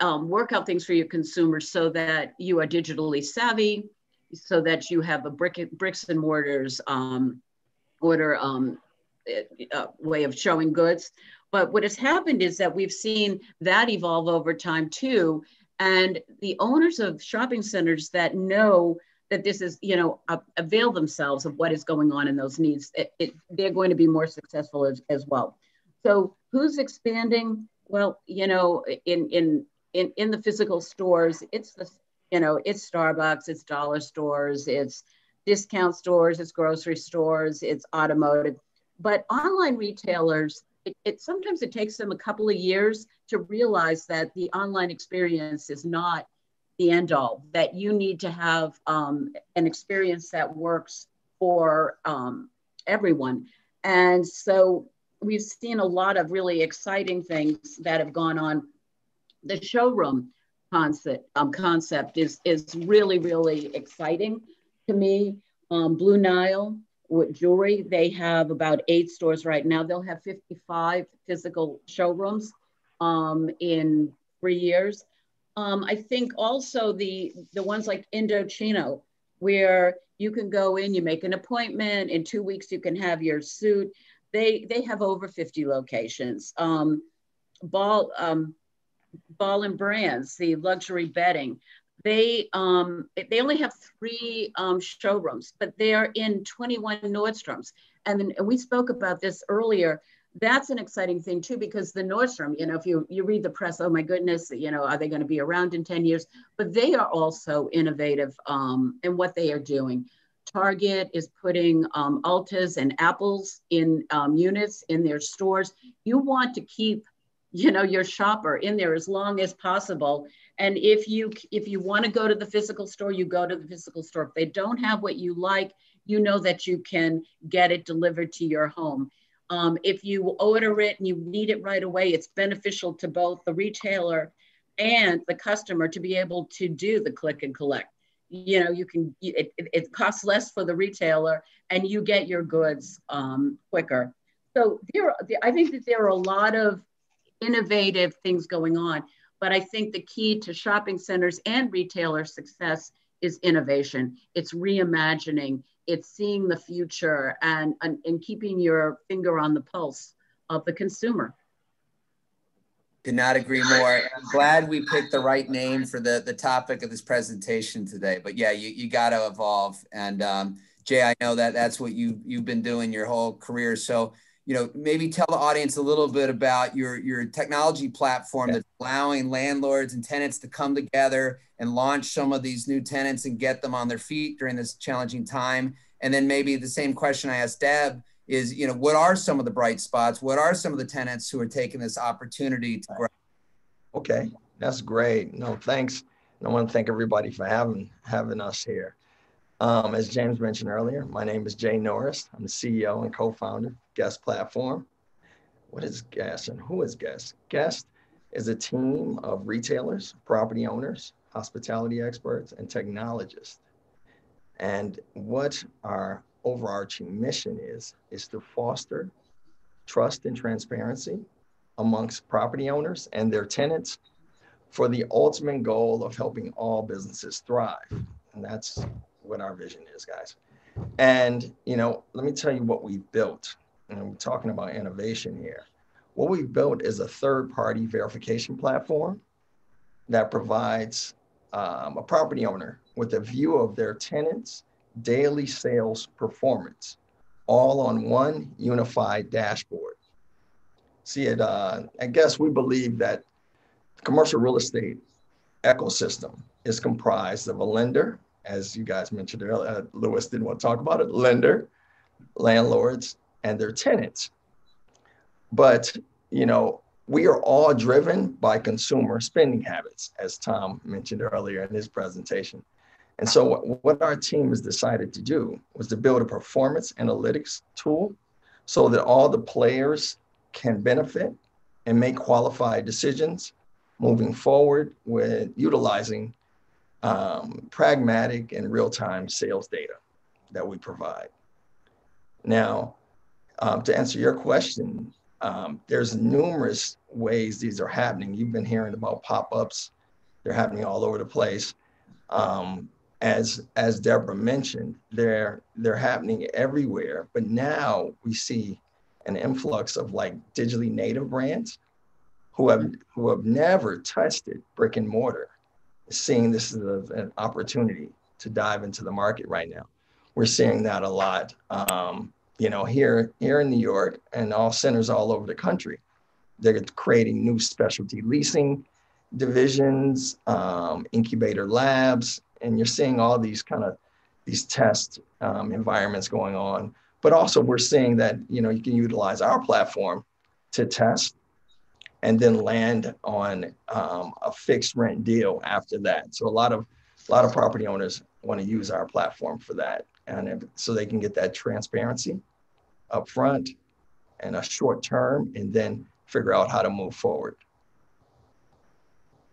um, work out things for your consumers so that you are digitally savvy, so that you have a brick bricks and mortars um, order um, uh, way of showing goods, but what has happened is that we've seen that evolve over time too. And the owners of shopping centers that know that this is, you know, avail themselves of what is going on in those needs, it, it, they're going to be more successful as, as well. So who's expanding? Well, you know, in, in, in, in the physical stores, it's the, you know, it's Starbucks, it's dollar stores, it's discount stores, it's grocery stores, it's automotive. But online retailers, it, it, sometimes it takes them a couple of years to realize that the online experience is not the end all that you need to have um, an experience that works for um, everyone. And so we've seen a lot of really exciting things that have gone on. The showroom concept um, concept is is really really exciting to me. Um, blue nile with jewelry. They have about eight stores right now. They'll have 55 physical showrooms um, in three years. Um, I think also the the ones like Indochino, where you can go in, you make an appointment, in two weeks you can have your suit. They they have over 50 locations. Um, Boll um, Boll and Branch, the luxury bedding. They um, they only have three um, showrooms, but they are in 21 Nordstroms. And, and we spoke about this earlier. That's an exciting thing too because the nordstrom you know if you you read the press oh my goodness you know are they going to be around in 10 years? But they are also innovative um, in what they are doing. Target is putting um, ultas and apples in um, units in their stores. You want to keep you know your shopper in there as long as possible and if you if you want to go to the physical store you go to the physical store if they don't have what you like you know that you can get it delivered to your home um, if you order it and you need it right away, it's beneficial to both the retailer and the customer to be able to do the click and collect. You know, you can, it, it costs less for the retailer and you get your goods um, quicker. So there, I think that there are a lot of innovative things going on, but I think the key to shopping centers and retailer success is innovation. It's reimagining it's seeing the future and, and, and keeping your finger on the pulse of the consumer. Could not agree more. I'm glad we picked the right name for the, the topic of this presentation today. But yeah, you, you got to evolve. And um, Jay, I know that that's what you, you've been doing your whole career. So, you know, maybe tell the audience a little bit about your, your technology platform that's allowing landlords and tenants to come together and launch some of these new tenants and get them on their feet during this challenging time. And then maybe the same question I asked Deb is, you know, what are some of the bright spots? What are some of the tenants who are taking this opportunity to grow? Okay, that's great. No, thanks. I want to thank everybody for having having us here. Um, as James mentioned earlier, my name is Jay Norris. I'm the CEO and co-founder of Guest Platform. What is Guest and who is Guest? Guest is a team of retailers, property owners, hospitality experts, and technologists. And what our overarching mission is, is to foster trust and transparency amongst property owners and their tenants for the ultimate goal of helping all businesses thrive. And that's what our vision is, guys. And, you know, let me tell you what we've built. And we're talking about innovation here. What we've built is a third party verification platform that provides um, a property owner with a view of their tenants' daily sales performance, all on one unified dashboard. See it, uh, I guess we believe that commercial real estate ecosystem is comprised of a lender, as you guys mentioned earlier, uh, Lewis didn't want to talk about it, lender, landlords, and their tenants. But, you know, we are all driven by consumer spending habits, as Tom mentioned earlier in his presentation. And so what, our team has decided to do was to build a performance analytics tool so that all the players can benefit and make qualified decisions moving forward with utilizing um, pragmatic and real-time sales data that we provide. Now, um, to answer your question, um, there's numerous ways these are happening. You've been hearing about pop-ups; they're happening all over the place. Um, as as Deborah mentioned, they're they're happening everywhere. But now we see an influx of like digitally native brands who have who have never tested brick and mortar, seeing this as a, an opportunity to dive into the market right now. We're seeing that a lot. Um, you know, here here in New York and all centers all over the country. They're creating new specialty leasing divisions, um, incubator labs, and you're seeing all these kind of these test um, environments going on. But also, we're seeing that you know you can utilize our platform to test and then land on um, a fixed rent deal after that. So a lot of a lot of property owners want to use our platform for that and so they can get that transparency up front and a short term and then figure out how to move forward.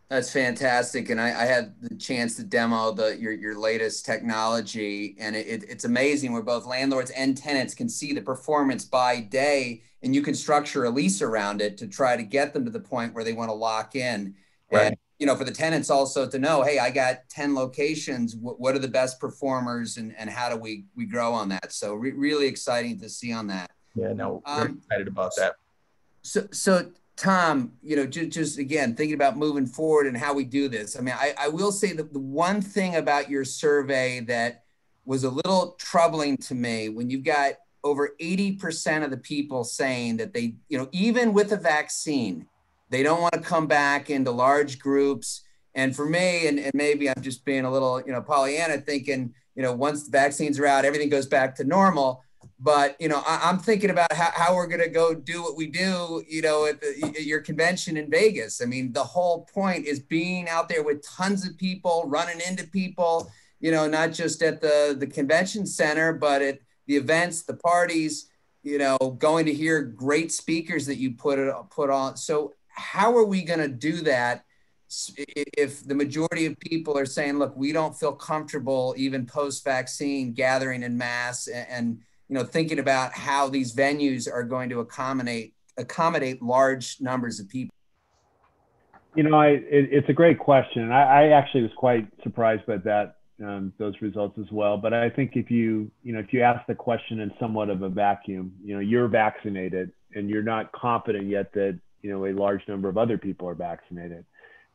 That's fantastic, and I, I, had the chance to demo the your your latest technology, and it, it, it's amazing where both landlords and tenants can see the performance by day, and you can structure a lease around it to try to get them to the point where they want to lock in. Right. And you know, for the tenants also to know, hey, I got 10 locations. What, what are the best performers and, and how do we, we grow on that? So re- really exciting to see on that. Yeah, no, we're um, excited about that. So, so Tom, you know, just, just again, thinking about moving forward and how we do this. I mean, I, I will say that the one thing about your survey that was a little troubling to me when you've got over 80% of the people saying that they, you know, even with a vaccine, they don't want to come back into large groups. And for me, and, and maybe I'm just being a little, you know, Pollyanna thinking, you know, once the vaccines are out, everything goes back to normal. But you know, I, am thinking about how, how we're going to go do what we do, you know, at, the, at your convention in Vegas. I mean, the whole point is being out there with tons of people, running into people, you know, not just at the the convention center, but at the events, the parties, you know, going to hear great speakers that you put it put on. So how are we going to do that? if the majority of people are saying, look, we don't feel comfortable even post vaccine gathering in mass and, and, you know, thinking about how these venues are going to accommodate accommodate large numbers of people. You know, I, it, it's a great question. I, I, actually was quite surprised by that, um, those results as well. But I think if you, you know, if you ask the question in somewhat of a vacuum, you know, you're vaccinated and you're not confident yet that, you know, a large number of other people are vaccinated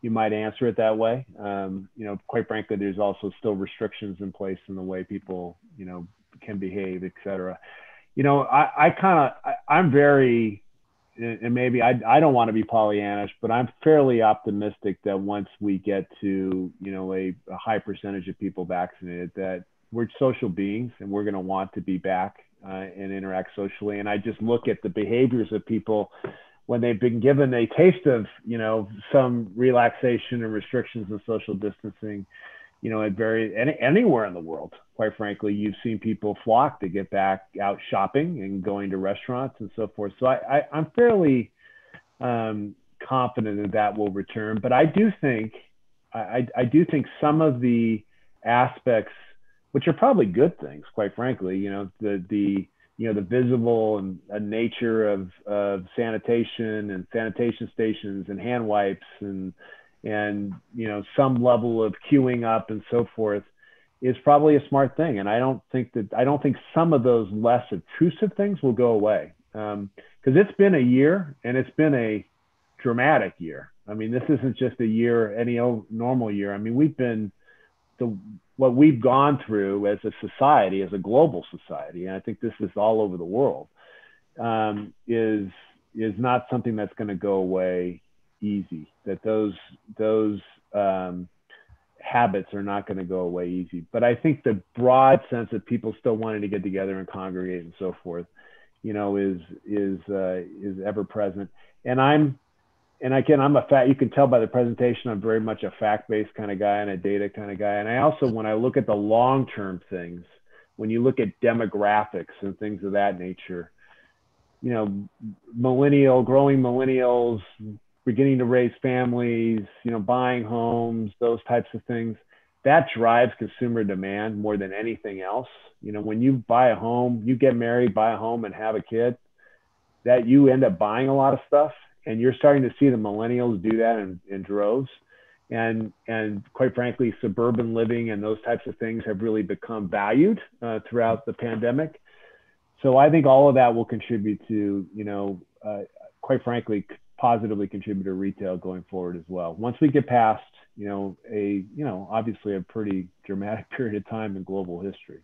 you might answer it that way. Um, you know, quite frankly, there's also still restrictions in place in the way people, you know, can behave, et cetera. You know, I, I kind of, I'm very, and maybe I, I don't want to be Pollyannish, but I'm fairly optimistic that once we get to, you know, a, a high percentage of people vaccinated, that we're social beings and we're going to want to be back uh, and interact socially. And I just look at the behaviors of people when they've been given a taste of you know some relaxation and restrictions and social distancing you know at very any, anywhere in the world quite frankly you've seen people flock to get back out shopping and going to restaurants and so forth. So i, I am fairly um, confident that that will return. But i do think I, I do think some of the aspects which are probably good things quite frankly you know the the you know the visible and uh, nature of, of sanitation and sanitation stations and hand wipes and and you know some level of queuing up and so forth is probably a smart thing. And i don't think that i don't think some of those less obtrusive things will go away. Because um, it's been a year and it's been a dramatic year. I mean this isn't just a year any old normal year. I mean we've been the what we've gone through as a society, as a global society, and I think this is all over the world, um, is is not something that's going to go away easy. That those those um, habits are not going to go away easy. But I think the broad sense of people still wanting to get together and congregate and so forth, you know, is is uh, is ever present. And I'm and again, I'm a fact. You can tell by the presentation, I'm very much a fact-based kind of guy and a data kind of guy. And I also, when I look at the long-term things, when you look at demographics and things of that nature, you know, millennial, growing millennials, beginning to raise families, you know, buying homes, those types of things, that drives consumer demand more than anything else. You know, when you buy a home, you get married, buy a home, and have a kid, that you end up buying a lot of stuff and you're starting to see the millennials do that in, in droves. And and quite frankly suburban living and those types of things have really become valued uh, throughout the pandemic. So i think all of that will contribute to you know uh, quite frankly positively contribute to retail going forward as well. Once we get past you know a you know obviously a pretty dramatic period of time in global history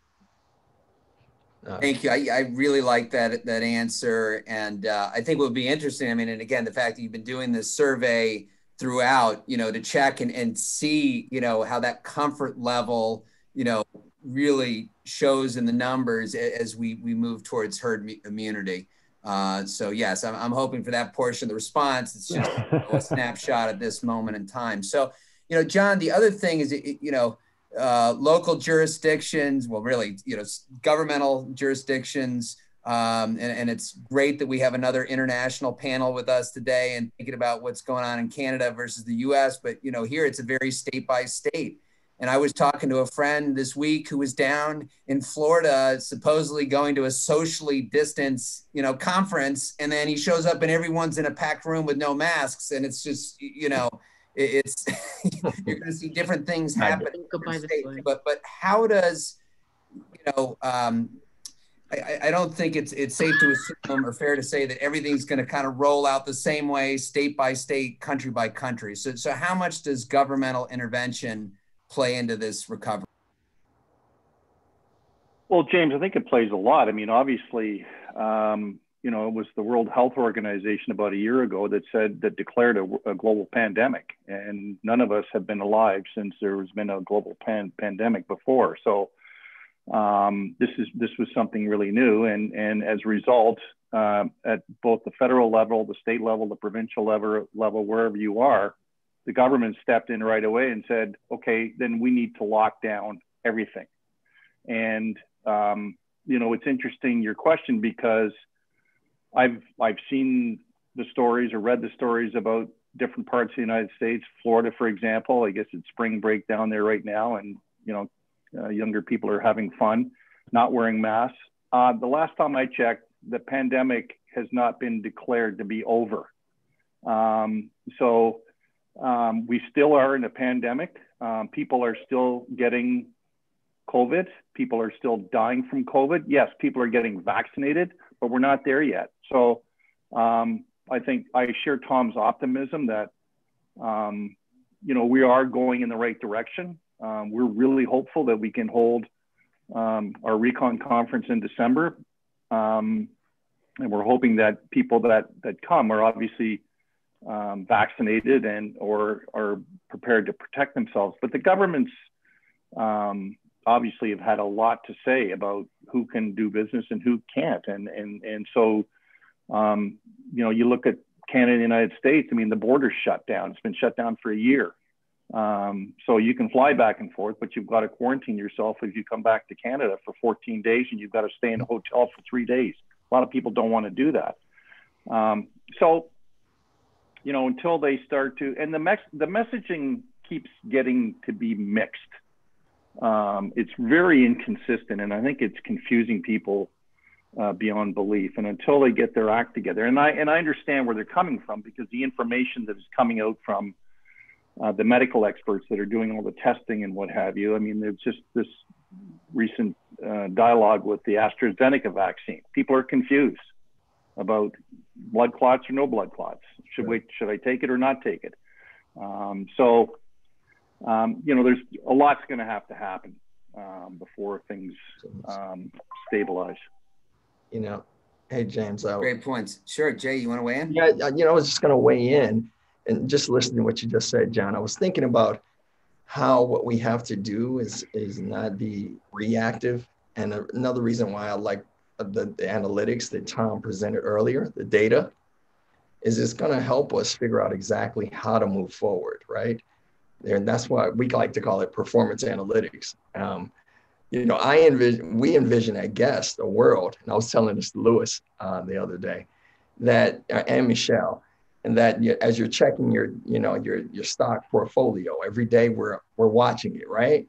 uh, Thank you. I, I really like that that answer, and uh, I think what would be interesting. I mean, and again, the fact that you've been doing this survey throughout, you know, to check and and see, you know, how that comfort level, you know, really shows in the numbers as we we move towards herd immunity. Uh, so yes, I'm, I'm hoping for that portion of the response. It's just a snapshot at this moment in time. So, you know, John, the other thing is, you know uh, local jurisdictions, well, really, you know, governmental jurisdictions. Um, and, and, it's great that we have another international panel with us today and thinking about what's going on in Canada versus the US. But, you know, here it's a very state by state. And I was talking to a friend this week who was down in Florida, supposedly going to a socially distanced, you know, conference. And then he shows up and everyone's in a packed room with no masks. And it's just, you know, it's you're going to see different things happen. But but how does you know? Um, I, I don't think it's it's safe to assume or fair to say that everything's going to kind of roll out the same way, state by state, country by country. So, so how much does governmental intervention play into this recovery? Well, James, I think it plays a lot. I mean, obviously, um, you know, it was the World Health Organization about a year ago that said that declared a, a, global pandemic, and none of us have been alive since there has been a global pan- pandemic before. So um, this is this was something really new, and and as a result, uh, at both the federal level, the state level, the provincial level, level wherever you are, the government stepped in right away and said, okay, then we need to lock down everything. And um, you know, it's interesting your question because I've I've seen the stories or read the stories about different parts of the United States. Florida, for example, I guess it's spring break down there right now, and you know, uh, younger people are having fun, not wearing masks. Uh, the last time I checked, the pandemic has not been declared to be over. Um, so um, we still are in a pandemic. Um, people are still getting COVID. People are still dying from COVID. Yes, people are getting vaccinated, but we're not there yet. So um, I think I share Tom's optimism that, um, you know, we are going in the right direction. Um, we're really hopeful that we can hold um, our recon conference in December. Um, and we're hoping that people that, that come are obviously um, vaccinated and or are prepared to protect themselves. But the governments um, obviously have had a lot to say about who can do business and who can't. And and and so, um, you know, you look at Canada and the United States. I mean, the border's shut down. It's been shut down for a year. Um, so you can fly back and forth, but you've got to quarantine yourself if you come back to Canada for 14 days, and you've got to stay in a hotel for three days. A lot of people don't want to do that. Um, so you know, until they start to, and the, the messaging keeps getting to be mixed. Um, it's very inconsistent, and I think it's confusing people uh, beyond belief. And until they get their act together, and I and I understand where they're coming from because the information that is coming out from uh, the medical experts that are doing all the testing and what have you. I mean, there's just this recent uh, dialogue with the AstraZeneca vaccine. People are confused about blood clots or no blood clots. Should we should I take it or not take it? Um, so um, you know, there's a lot's going to have to happen um, before things um, stabilize. You know, hey James. Uh, Great points. Sure, Jay, you want to weigh in? Yeah, you know, I was just going to weigh in and just listening to what you just said, John. I was thinking about how what we have to do is is not be reactive. And another reason why I like the, the analytics that Tom presented earlier, the data, is it's going to help us figure out exactly how to move forward, right? And that's why we like to call it performance analytics. Um, you know, I envision, we envision at Guest a world, and I was telling this to Lewis uh, the other day, that uh, and Michelle, and that you, as you're checking your, you know, your your stock portfolio every day, we're we're watching it, right?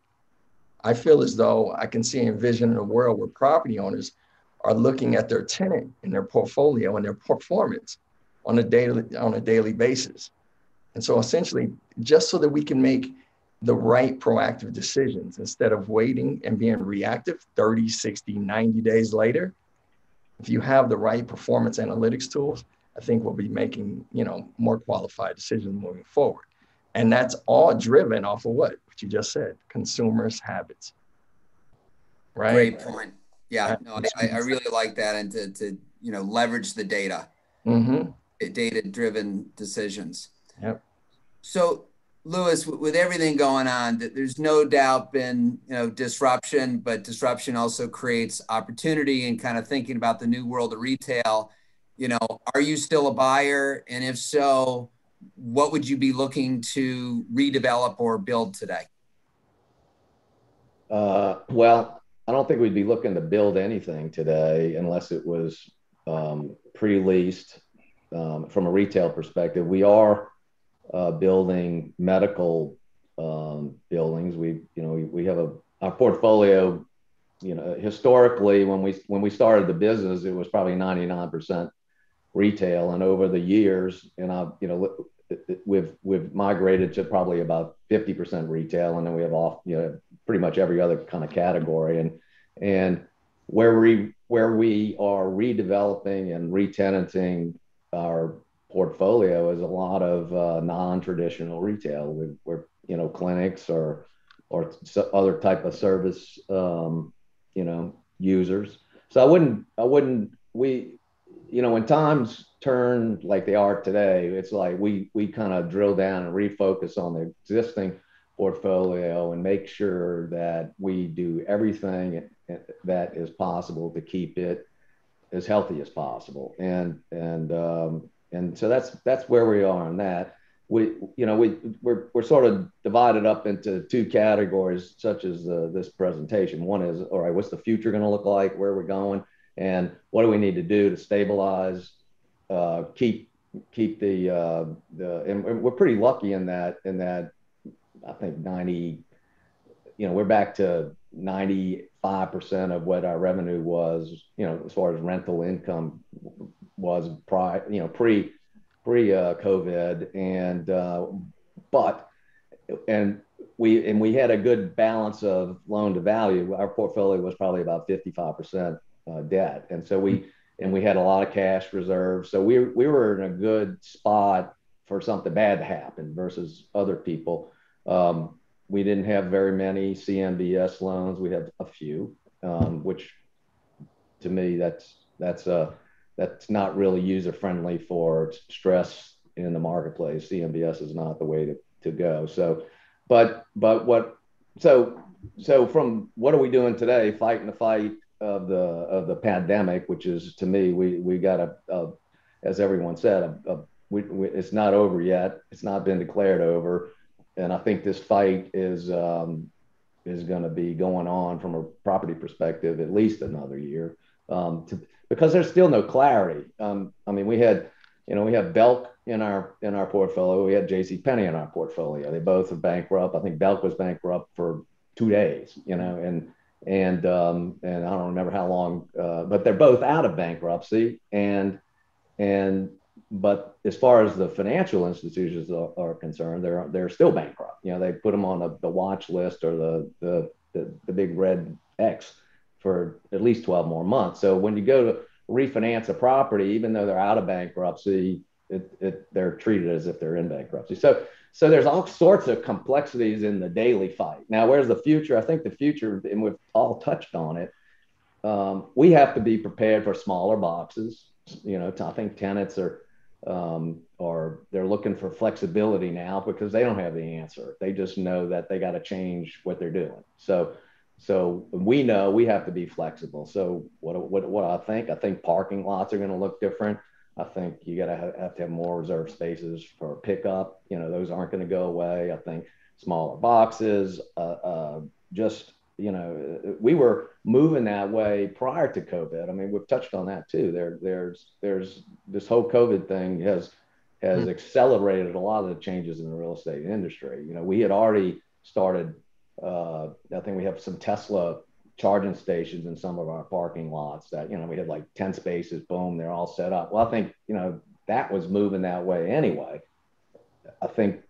I feel as though I can see envision a world where property owners are looking at their tenant and their portfolio and their performance on a daily on a daily basis. And so essentially, just so that we can make the right proactive decisions instead of waiting and being reactive 30, 60, 90 days later, if you have the right performance analytics tools, I think we'll be making, you know, more qualified decisions moving forward. And that's all driven off of what? What you just said, consumers' habits. Right. Great point. Yeah, no, I, I really like that, and to, to you know leverage the data, mm-hmm. data driven decisions. Yep. So, Lewis, with everything going on, there's no doubt been you know disruption, but disruption also creates opportunity. And kind of thinking about the new world of retail, you know, are you still a buyer? And if so, what would you be looking to redevelop or build today? Uh, well, I don't think we'd be looking to build anything today unless it was um, pre-leased um, from a retail perspective. We are uh, building medical um, buildings. We, you know, we, we have a our portfolio. You know, historically, when we when we started the business, it was probably 99% retail, and over the years, and I, you know, we've we've migrated to probably about 50% retail, and then we have off, you know, pretty much every other kind of category. And and where we where we are redeveloping and retenanting our portfolio is a lot of uh, non-traditional retail where you know clinics or or other type of service um, you know users so i wouldn't i wouldn't we you know when times turn like they are today it's like we we kind of drill down and refocus on the existing portfolio and make sure that we do everything that is possible to keep it as healthy as possible. And and um, and so that's that's where we are on that. We you know we we're we're sort of divided up into two categories, such as uh, this presentation. One is all right, what's the future going to look like? Where we're going, and what do we need to do to stabilize, uh, keep keep the uh, the and we're pretty lucky in that in that I think 90 you know we're back to 95% of what our revenue was, you know, as far as rental income was pri, you know, pre pre uh, COVID, and uh, but and we and we had a good balance of loan to value. Our portfolio was probably about 55% uh, debt, and so we and we had a lot of cash reserves. So we we were in a good spot for something bad to happen versus other people. Um, we didn't have very many CMBS loans. We had a few, um, which to me that's that's uh, that's not really user friendly for stress in the marketplace. CMBS is not the way to, to go. So, but but what so so from what are we doing today? Fighting the fight of the of the pandemic, which is to me we we got a, a as everyone said a, a we, we, it's not over yet. It's not been declared over and I think this fight is um, is going to be going on from a property perspective at least another year um, to, because there's still no clarity. Um, I mean, we had you know we have Belk in our in our portfolio. We had J.C. Penney in our portfolio. They both are bankrupt. I think Belk was bankrupt for two days. You know, and and um, and I don't remember how long, uh, but they're both out of bankruptcy and and but as far as the financial institutions are, are, concerned, they're they're still bankrupt. You know, they put them on the, the watch list or the, the the the big red X for at least 12 more months. So when you go to refinance a property, even though they're out of bankruptcy, it, it, they're treated as if they're in bankruptcy. So so there's all sorts of complexities in the daily fight. Now, where's the future? I think the future, and we've all touched on it. Um, we have to be prepared for smaller boxes. You know, I think tenants are um, or they're looking for flexibility now because they don't have the answer. They just know that they got to change what they're doing. So, so we know we have to be flexible. So what, what, what I think, I think parking lots are going to look different. I think you got to have, have to have more reserve spaces for pickup. You know, those aren't going to go away. I think smaller boxes, uh, uh, just you know, we were moving that way prior to COVID. I mean, we've touched on that too. There, there's, there's this whole COVID thing has has mm-hmm. accelerated a lot of the changes in the real estate industry. You know, we had already started. Uh, I think we have some Tesla charging stations in some of our parking lots that you know we had like 10 spaces boom they're all set up well i think you know that was moving that way anyway i think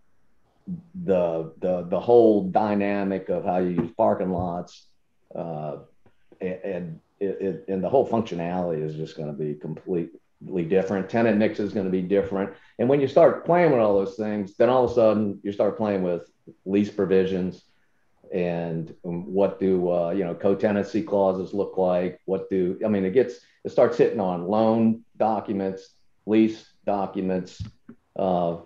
the the the whole dynamic of how you use parking lots uh, and it, and the whole functionality is just going to be completely different. Tenant mix is going to be different. And when you start playing with all those things, then all of a sudden you start playing with lease provisions and what do uh, you know co-tenancy clauses look like? What do I mean? It gets it starts hitting on loan documents, lease documents, uh,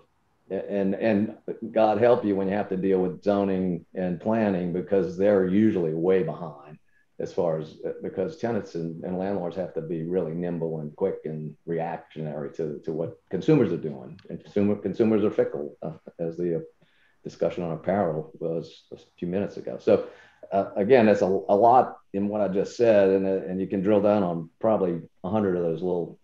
and and God help you when you have to deal with zoning and planning because they're usually way behind as far as because tenants and, and landlords have to be really nimble and quick and reactionary to, to what consumers are doing and consumer consumers are fickle uh, as the uh, discussion on apparel was a few minutes ago so uh, again it's a, a lot in what i just said and, uh, and you can drill down on probably a hundred of those little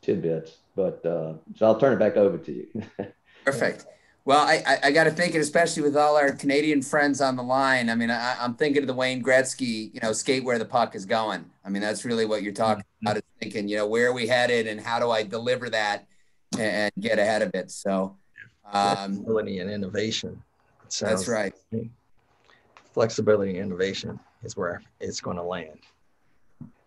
tidbits but uh, so i'll turn it back over to you Perfect. Well, I, I, I got to think, it, especially with all our Canadian friends on the line. I mean, I, am thinking of the Wayne Gretzky, you know, skate where the puck is going. I mean, that's really what you're talking mm-hmm. about. Is thinking, you know, where are we headed, and how do I deliver that and get ahead of it? So, um, flexibility and innovation. That's right. Flexibility and innovation is where it's going to land.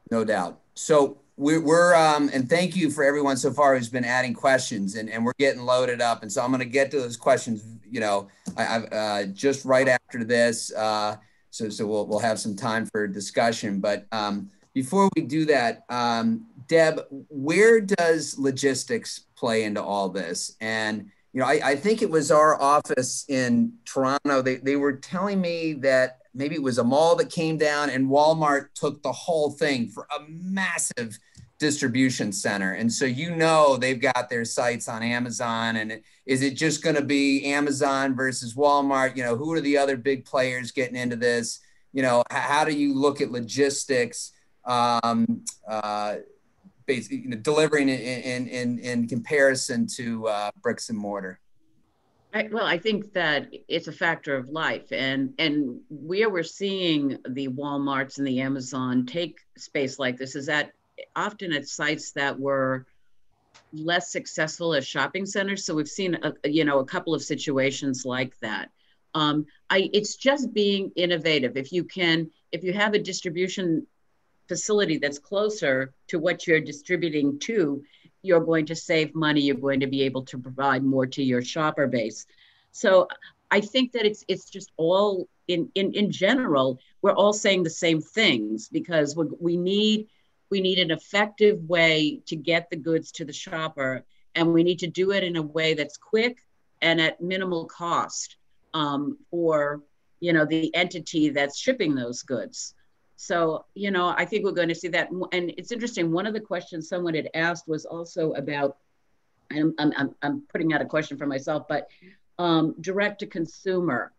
No doubt. So we're, we're um, and thank you for everyone so far who's been adding questions, and, and we're getting loaded up. And so I'm going to get to those questions, you know, I, I uh, just right after this. Uh, so so we'll we'll have some time for discussion. But um, before we do that, um, Deb, where does logistics play into all this? And you know, I, I think it was our office in Toronto. They they were telling me that maybe it was a mall that came down and Walmart took the whole thing for a massive distribution center. And so you know they've got their sights on Amazon. And is it just going to be Amazon versus Walmart? You know, who are the other big players getting into this? You know, how do you look at logistics? Um, uh, basically, you know, delivering in, in, in, in comparison to uh, bricks and mortar? I, well, I think that it's a factor of life, and and where we're seeing the WalMarts and the Amazon take space like this is that often at sites that were less successful as shopping centers. So we've seen a, you know a couple of situations like that. Um, I it's just being innovative. If you can, if you have a distribution facility that's closer to what you're distributing to, you're going to save money, you're going to be able to provide more to your shopper base. So I think that it's it's just all in in, in general, we're all saying the same things because we, we need we need an effective way to get the goods to the shopper and we need to do it in a way that's quick and at minimal cost um, for you know the entity that's shipping those goods so, you know, I think we're going to see that. And it's interesting. One of the questions someone had asked was also about, I'm, I'm, I'm putting out a question for myself, but um, direct to consumer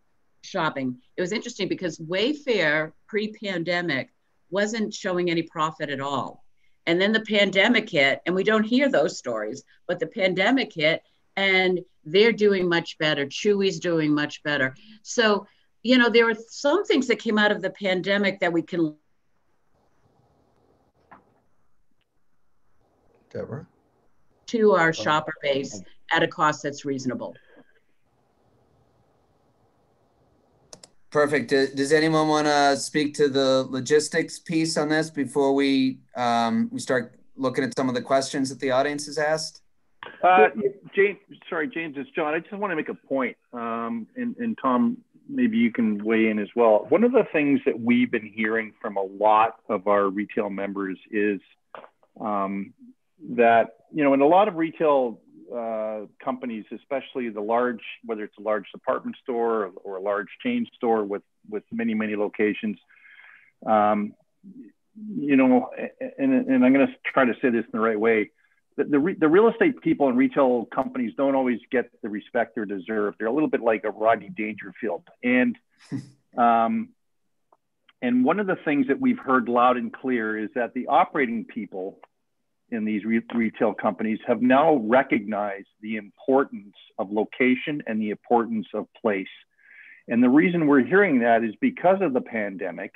shopping. It was interesting because Wayfair pre pandemic wasn't showing any profit at all. And then the pandemic hit, and we don't hear those stories, but the pandemic hit and they're doing much better. Chewy's doing much better. So, you know, there are some things that came out of the pandemic that we can. Deborah? To our shopper base at a cost that's reasonable. Perfect. Does anyone want to speak to the logistics piece on this before we um, we start looking at some of the questions that the audience has asked? Uh, James, sorry, James, it's John. I just want to make a point, um, and, and Tom maybe you can weigh in as well. One of the things that we've been hearing from a lot of our retail members is um, that, you know, in a lot of retail uh, companies, especially the large, whether it's a large department store or, or a large chain store with, with many, many locations, um, you know, and, and I'm going to try to say this in the right way the, the, re, the, real estate people and retail companies don't always get the respect they deserve. They're a little bit like a Rodney Dangerfield. And, um, and one of the things that we've heard loud and clear is that the operating people in these re retail companies have now recognized the importance of location and the importance of place. And the reason we're hearing that is because of the pandemic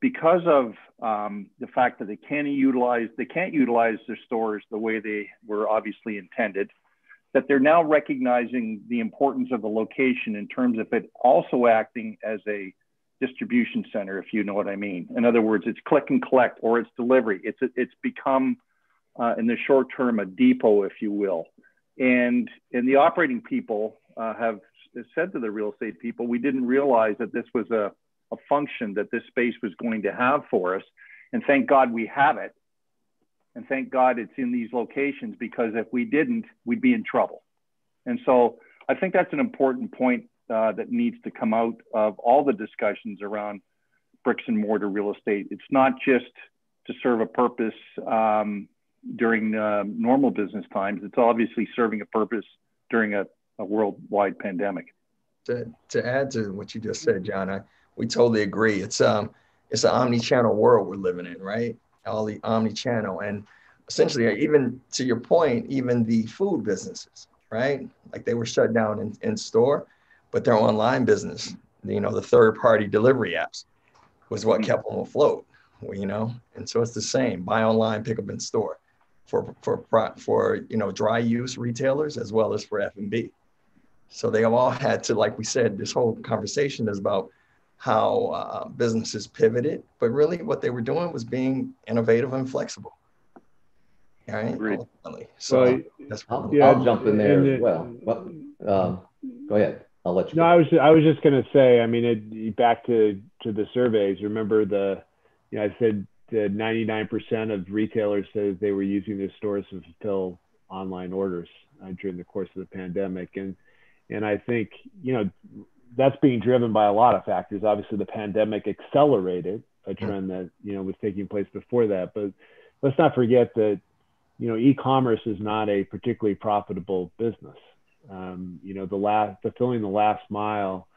because of um, the fact that they can't utilize they can't utilize their stores the way they were obviously intended that they're now recognizing the importance of the location in terms of it also acting as a distribution center if you know what i mean. In other words it's click and collect or it's delivery. It's it's become uh, in the short term a depot if you will. And and the operating people uh, have said to the real estate people we didn't realize that this was a a function that this space was going to have for us. And thank God we have it. And thank God it's in these locations because if we didn't, we'd be in trouble. And so I think that's an important point uh, that needs to come out of all the discussions around bricks and mortar real estate. It's not just to serve a purpose um, during uh, normal business times, it's obviously serving a purpose during a, a worldwide pandemic. To, to add to what you just said, John, I, we totally agree. It's um it's an omni-channel world we're living in, right? All the omni-channel and essentially even to your point, even the food businesses, right? Like they were shut down in, in store, but their online business, you know, the third party delivery apps was what kept them afloat, you know? And so it's the same, buy online, pick up in store for, for, for, you know, dry use retailers as well as for F&B. So they have all had to, like we said, this whole conversation is about how uh, businesses pivoted, but really what they were doing was being innovative and flexible. All right. Agreed. So Well, that's I'll, Yeah, I'll jump in there and as well. well um, go ahead. I'll let you. No, go. I was I was just going to say. I mean, it, back to to the surveys. Remember the, you know, I said that 99% of retailers said they were using their stores to fulfill online orders uh, during the course of the pandemic, and and I think you know that's being driven by a lot of factors. Obviously, the pandemic accelerated a trend that you know was taking place before that, but let's not forget that you know e-commerce is not a particularly profitable business. Um, you know, the last fulfilling the last mile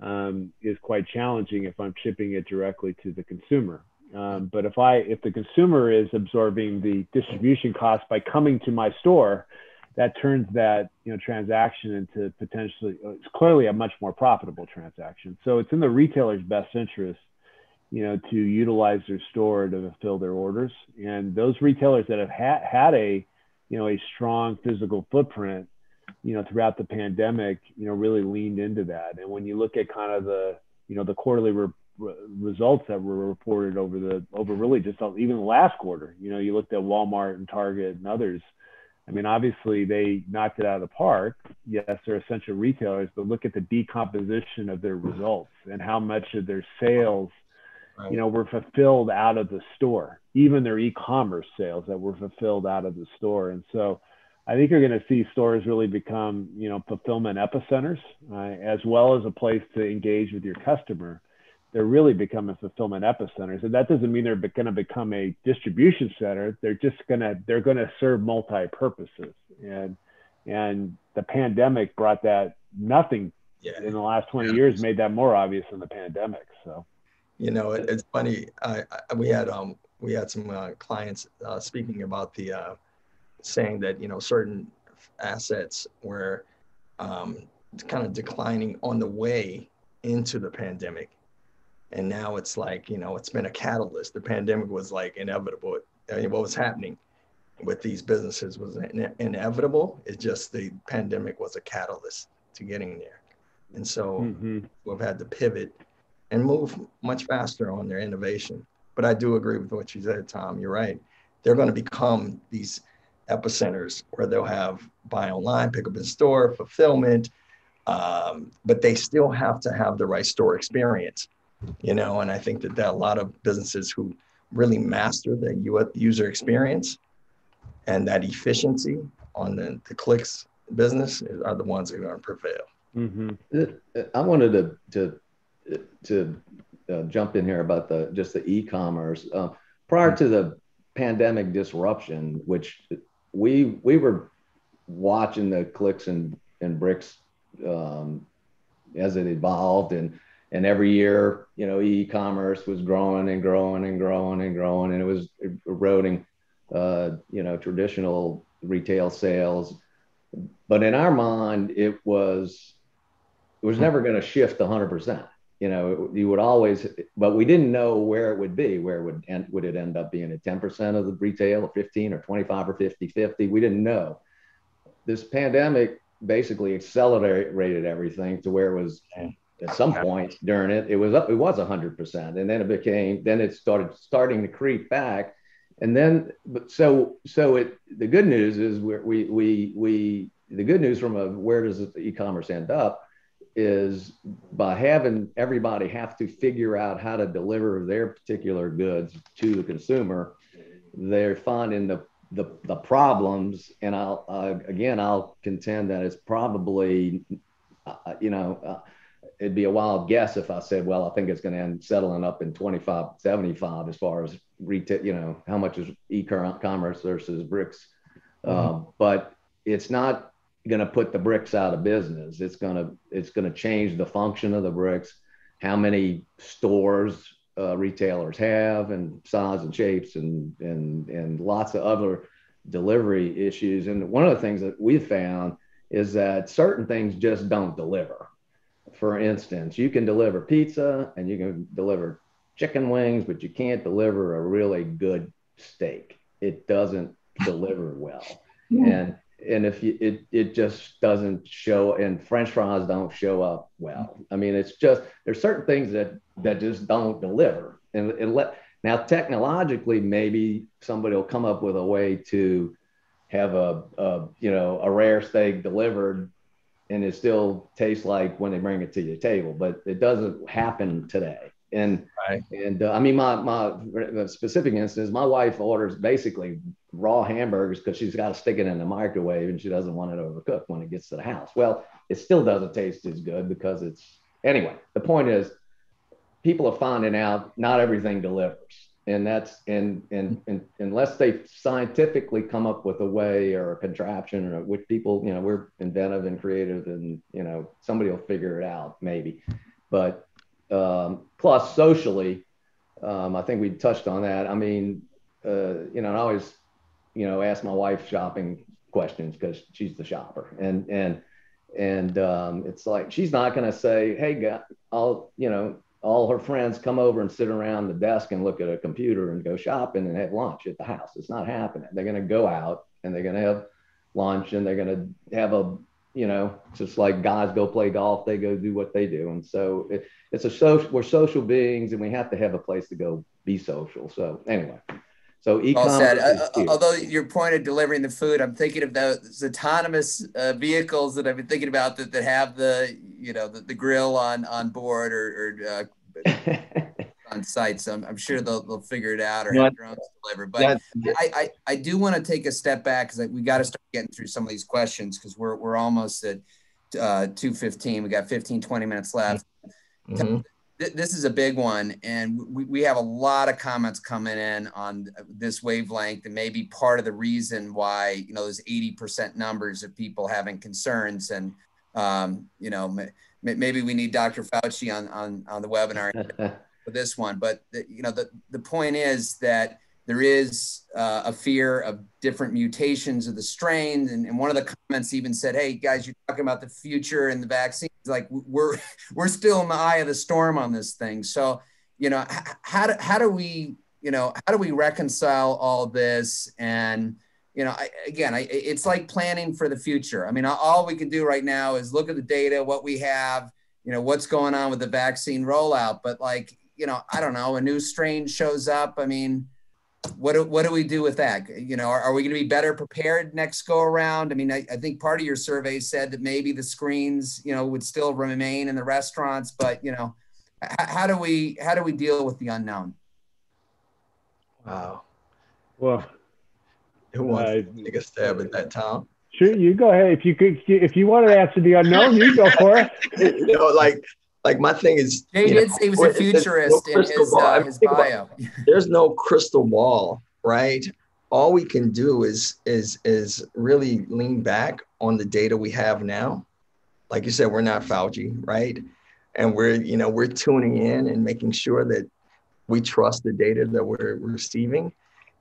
um, is quite challenging if I'm shipping it directly to the consumer. Um, but if I if the consumer is absorbing the distribution cost by coming to my store, that turns that you know transaction into potentially it's clearly a much more profitable transaction. So it's in the retailer's best interest, you know, to utilize their store to fulfill their orders. And those retailers that have ha- had a you know a strong physical footprint you know, throughout the pandemic, you know, really leaned into that. And when you look at kind of the, you know, the quarterly re- re- results that were reported over the, over really just even last quarter, you know, you looked at Walmart and Target and others. I mean, obviously they knocked it out of the park. Yes, they're essential retailers, but look at the decomposition of their results and how much of their sales, Right. you know, were fulfilled out of the store, even their e-commerce sales that were fulfilled out of the store. And so, I think you're going to see stores really become, you know, fulfillment epicenters, uh, as well as a place to engage with your customer. They're really becoming fulfillment epicenters, and that doesn't mean they're going to become a distribution center. They're just going to they're going to serve multi purposes, and and the pandemic brought that nothing yeah. in the last 20 Yeah. years made that more obvious in the pandemic. So You know, it, it's funny. I, I we had um we had some uh, clients uh, speaking about the uh, saying that you know certain assets were um, kind of declining on the way into the pandemic, and now it's like you know it's been a catalyst. The pandemic was like inevitable. I mean, what was happening with these businesses was ine- inevitable. It's just the pandemic was a catalyst to getting there, and so mhm. we've had to pivot and move much faster on their innovation. But I do agree with what you said, Tom. You're right. They're going to become these epicenters where they'll have buy online, pick up in store, fulfillment, um, but they still have to have the right store experience, you know. And I think that there are a lot of businesses who really master the user experience and that efficiency on the, the clicks business are the ones that are going to prevail. Mhm. Uh, I wanted to to to uh, jump in here about the just the e-commerce. Uh, prior to the pandemic disruption, which we we were watching the clicks and and bricks um, as it evolved, and and every year, you know, e-commerce was growing and growing and growing and growing, and it was eroding, uh, you know, traditional retail sales. But in our mind, it was it was never going to shift 100%. You know, you would always, but we didn't know where it would be. Where would end, would it end up being at 10% of the retail, or 15, or 25, or 50, 50? We didn't know. This pandemic basically accelerated everything to where it was at some point during it, it was up, it was 100%, and then it became, then it started starting to creep back, and then, but so so it the good news is we we we we the good news from a where does the e-commerce end up is by having everybody have to figure out how to deliver their particular goods to the consumer they're finding the the, the problems. And i'll uh, again i'll contend that it's probably uh, you know uh, it'd be a wild guess if i said well i think it's going to end settling up in 25 75 as far as retail you know how much is e-commerce versus bricks mm-hmm. but it's not going to put the bricks out of business. It's going to it's going to change the function of the bricks, how many stores uh, retailers have, and size and shapes, and and and lots of other delivery issues. And one of the things that we've found is that certain things just don't deliver. For instance, you can deliver pizza and you can deliver chicken wings, but you can't deliver a really good steak. It doesn't deliver well. Yeah. And and if you, it it just doesn't show and french fries don't show up well i mean it's just there's certain things that that just don't deliver and, and let now technologically maybe somebody will come up with a way to have a, a you know a rare steak delivered and it still tastes like when they bring it to your table but it doesn't happen today and right. and uh, I mean, my my specific instance, my wife orders basically raw hamburgers because she's got to stick it in the microwave and she doesn't want it overcooked when it gets to the house. Well, it still doesn't taste as good because it's anyway. The point is, people are finding out not everything delivers, and that's and and, and unless they scientifically come up with a way or a contraption or which people, you know, we're inventive and creative, and you know, somebody will figure it out maybe, but um, plus socially, um, I think we touched on that. I mean, uh, you know, I always, you know, ask my wife shopping questions because she's the shopper, and and and um, it's like she's not going to say, "Hey, I'll," you know, all her friends come over and sit around the desk and look at a computer and go shopping and have lunch at the house. It's not happening. They're going to go out and they're going to have lunch and they're going to have a you know, just like guys go play golf, they go do what they do. And so it, it's a social, we're social beings and we have to have a place to go be social. So anyway, so e-commerce. Well said. Uh, uh although your point of delivering the food, I'm thinking of those autonomous uh, vehicles that I've been thinking about that, that have the, you know, the, the grill on, on board or, or uh, on site. So I'm, I'm sure they'll, they'll figure it out or yeah. have drones deliver. But yeah. I, I, I, do want to take a step back because we got to start getting through some of these questions because we're, we're almost at uh, 2.15. We got 15, 20 minutes left. This is a big one. And we, we have a lot of comments coming in on this wavelength and maybe part of the reason why, you know, those 80% numbers of people having concerns and, um, you know, maybe we need Dr. Fauci on, on, on the webinar for this one. But the, you know, the, the point is that there is uh, a fear of different mutations of the strains. And, and, one of the comments even said, "Hey guys, you're talking about the future and the vaccines. Like we're we're still in the eye of the storm on this thing. So, you know, how do, how do we you know how do we reconcile all this and you know I, again I, it's like planning for the future i mean all we can do right now is look at the data what we have you know what's going on with the vaccine rollout but like you know, I don't know, a new strain shows up. I mean, what do, what do we do with that? You know, are, are we going to be better prepared next go around? I mean, I, I, think part of your survey said that maybe the screens, you know, would still remain in the restaurants, but you know, h- how do we how do we deal with the unknown? Wow. Well, who wants uh, to take a stab at that, Tom? Sure, you go ahead. If you could, if you want to answer the unknown, you go for it. you know, like like my thing is Jay did say he was a futurist no in his, uh, his bio. there's no crystal ball, right? All we can do is is is really lean back on the data we have now. Like you said, we're not Fauci, right? And we're you know we're tuning in and making sure that we trust the data that we're receiving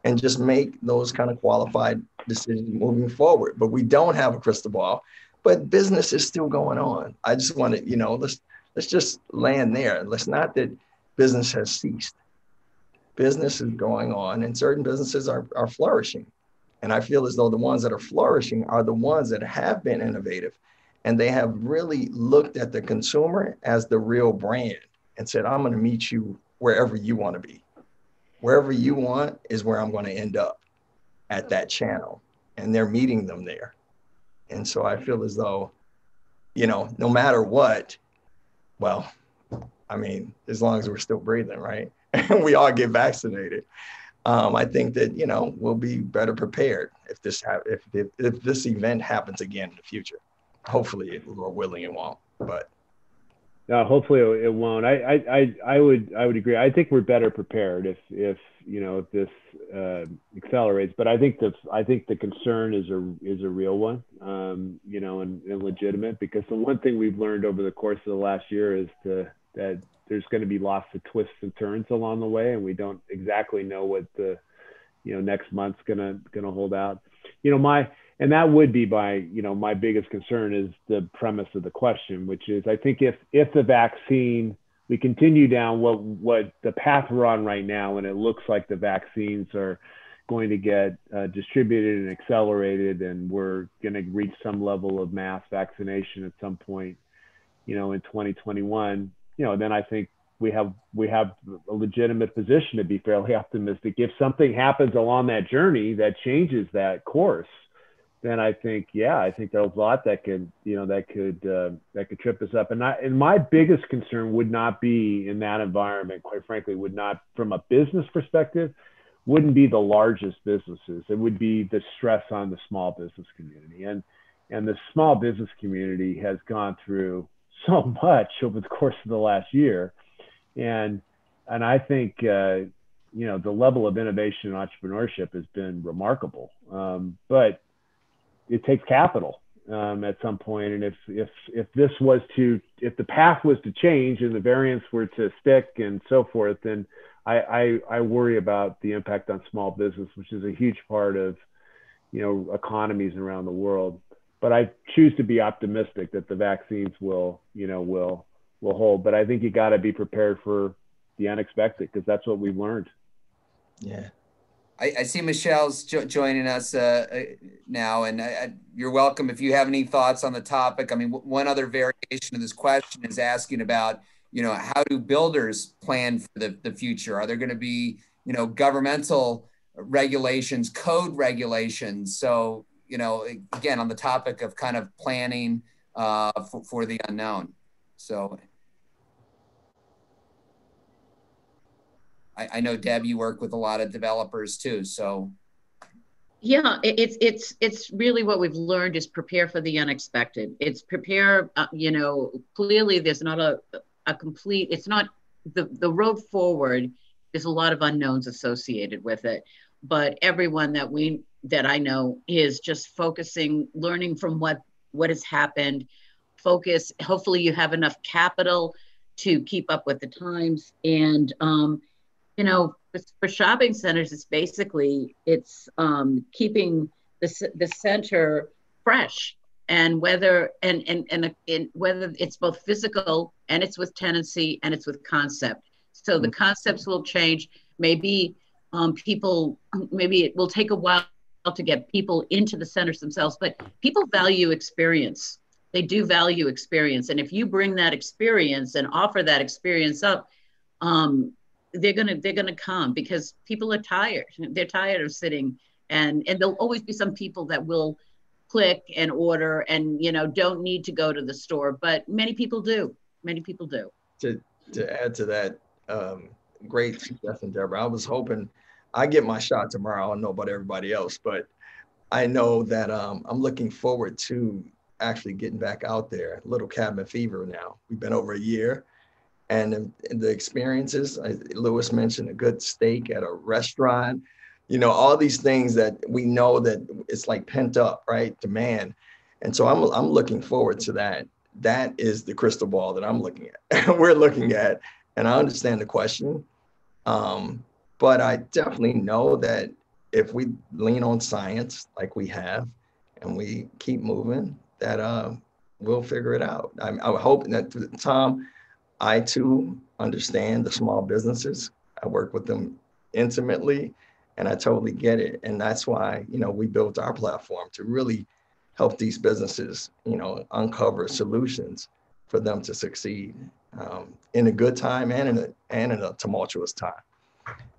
and just make those kind of qualified decisions moving forward. But we don't have a crystal ball. But business is still going on. I just want to, you know, let's let's just land there. Let's not that business has ceased. Business is going on, and certain businesses are, are flourishing. And I feel as though the ones that are flourishing are the ones that have been innovative and they have really looked at the consumer as the real brand and said, I'm going to meet you wherever you want to be. Wherever you want is where I'm going to end up at that channel. And they're meeting them there. And so I feel as though, you know, no matter what, well, I mean, as long as we're still breathing, right? And we all get vaccinated. Um, I think that you know we'll be better prepared if this ha- if, if, if this event happens again in the future. Hopefully, we're willing, it won't. But no, hopefully it won't. I, I, I would, I would agree. I think we're better prepared if, if you know, if this uh, accelerates. But I think the, I think the concern is a, is a real one, um, you know, and, and legitimate because the one thing we've learned over the course of the last year is to, that there's going to be lots of twists and turns along the way, and we don't exactly know what the, you know, next month's gonna, gonna hold out. You know, my, and that would be my you know my biggest concern is the premise of the question which is i think if if the vaccine we continue down what what the path we're on right now and it looks like the vaccines are going to get uh, distributed and accelerated, and we're going to reach some level of mass vaccination at some point, you know, in 2021, you know, then I think we have we have a legitimate position to be fairly optimistic. If something happens along that journey that changes that course, then I think yeah, I think there's a lot that could you know that could uh, that could trip us up. And I, and my biggest concern would not be in that environment. Quite frankly, would not from a business perspective, wouldn't be the largest businesses. It would be the stress on the small business community. And and the small business community has gone through so much over the course of the last year and and I think uh, you know the level of innovation and entrepreneurship has been remarkable. Um, but it takes capital um, at some point, and if if if this was to if the path was to change and the variants were to stick and so forth, then I, I, I worry about the impact on small business, which is a huge part of you know economies around the world. But I choose to be optimistic that the vaccines will you know will will hold. But I think you got to be prepared for the unexpected because that's what we've learned. Yeah. I, I see Michelle's jo- joining us uh, uh now, and I, I, you're welcome if you have any thoughts on the topic. I mean, w- one other variation of this question is asking about, you know, how do builders plan for the, the future? Are there going to be, you know, governmental regulations, code regulations? So, you know, again, on the topic of kind of planning uh, for, for the unknown. So I, I know Deb, you work with a lot of developers too. So. Yeah it's it's it's really what we've learned is prepare for the unexpected. It's prepare uh, you know clearly there's not a a complete it's not the the road forward there's a lot of unknowns associated with it. But everyone that we that i know is just focusing learning from what what has happened. Focus hopefully you have enough capital to keep up with the times and um, you know, for shopping centers, it's basically it's um, keeping the the center fresh, and whether and and and, and whether it's both physical and it's with tenancy and it's with concept. So the mm-hmm. concepts will change. Maybe um, people, maybe it will take a while to get people into the centers themselves, but people value experience. They do value experience, and if you bring that experience and offer that experience up, um, they're gonna they're gonna come because people are tired. They're tired of sitting, and and there'll always be some people that will click and order and you know don't need to go to the store, but many people do. Many people do. To to add to that, um, great suggestion, Deborah. I was hoping I get my shot tomorrow. I don't know about everybody else, but I know that um, I'm looking forward to actually getting back out there. Little cabin fever now. We've been over a year and the experiences. Lewis mentioned a good steak at a restaurant. You know, all these things that we know that it's like pent up, right? Demand. And so I'm I'm looking forward to that. That is the crystal ball that I'm looking at. We're looking at, and I understand the question. Um, but I definitely know that if we lean on science like we have, and we keep moving, that uh, we'll figure it out. I, I hope that Tom, I too understand the small businesses. I work with them intimately and I totally get it. And that's why, you know, we built our platform to really help these businesses, you know, uncover solutions for them to succeed um, in a good time and in a, and in a tumultuous time.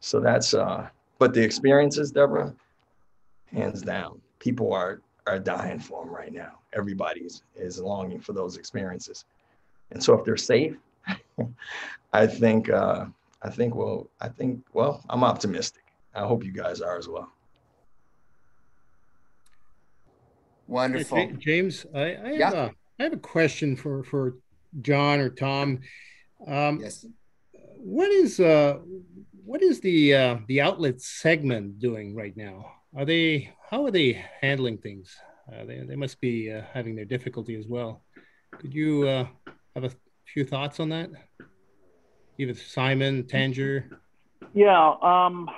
So that's, uh, but the experiences, Deborah, hands down, people are, are dying for them right now. Everybody's is longing for those experiences. And so if they're safe, I think uh, I think well I think well I'm optimistic. I hope you guys are as well. Wonderful, hey, James. I, I have a I have a question for for John or Tom. Um, yes. What is uh what is the uh, the outlet segment doing right now? Are they how are they handling things? Uh, they they must be uh, having their difficulty as well. Could you uh, have a few thoughts on that? Even Simon, Tanger. Yeah. Um,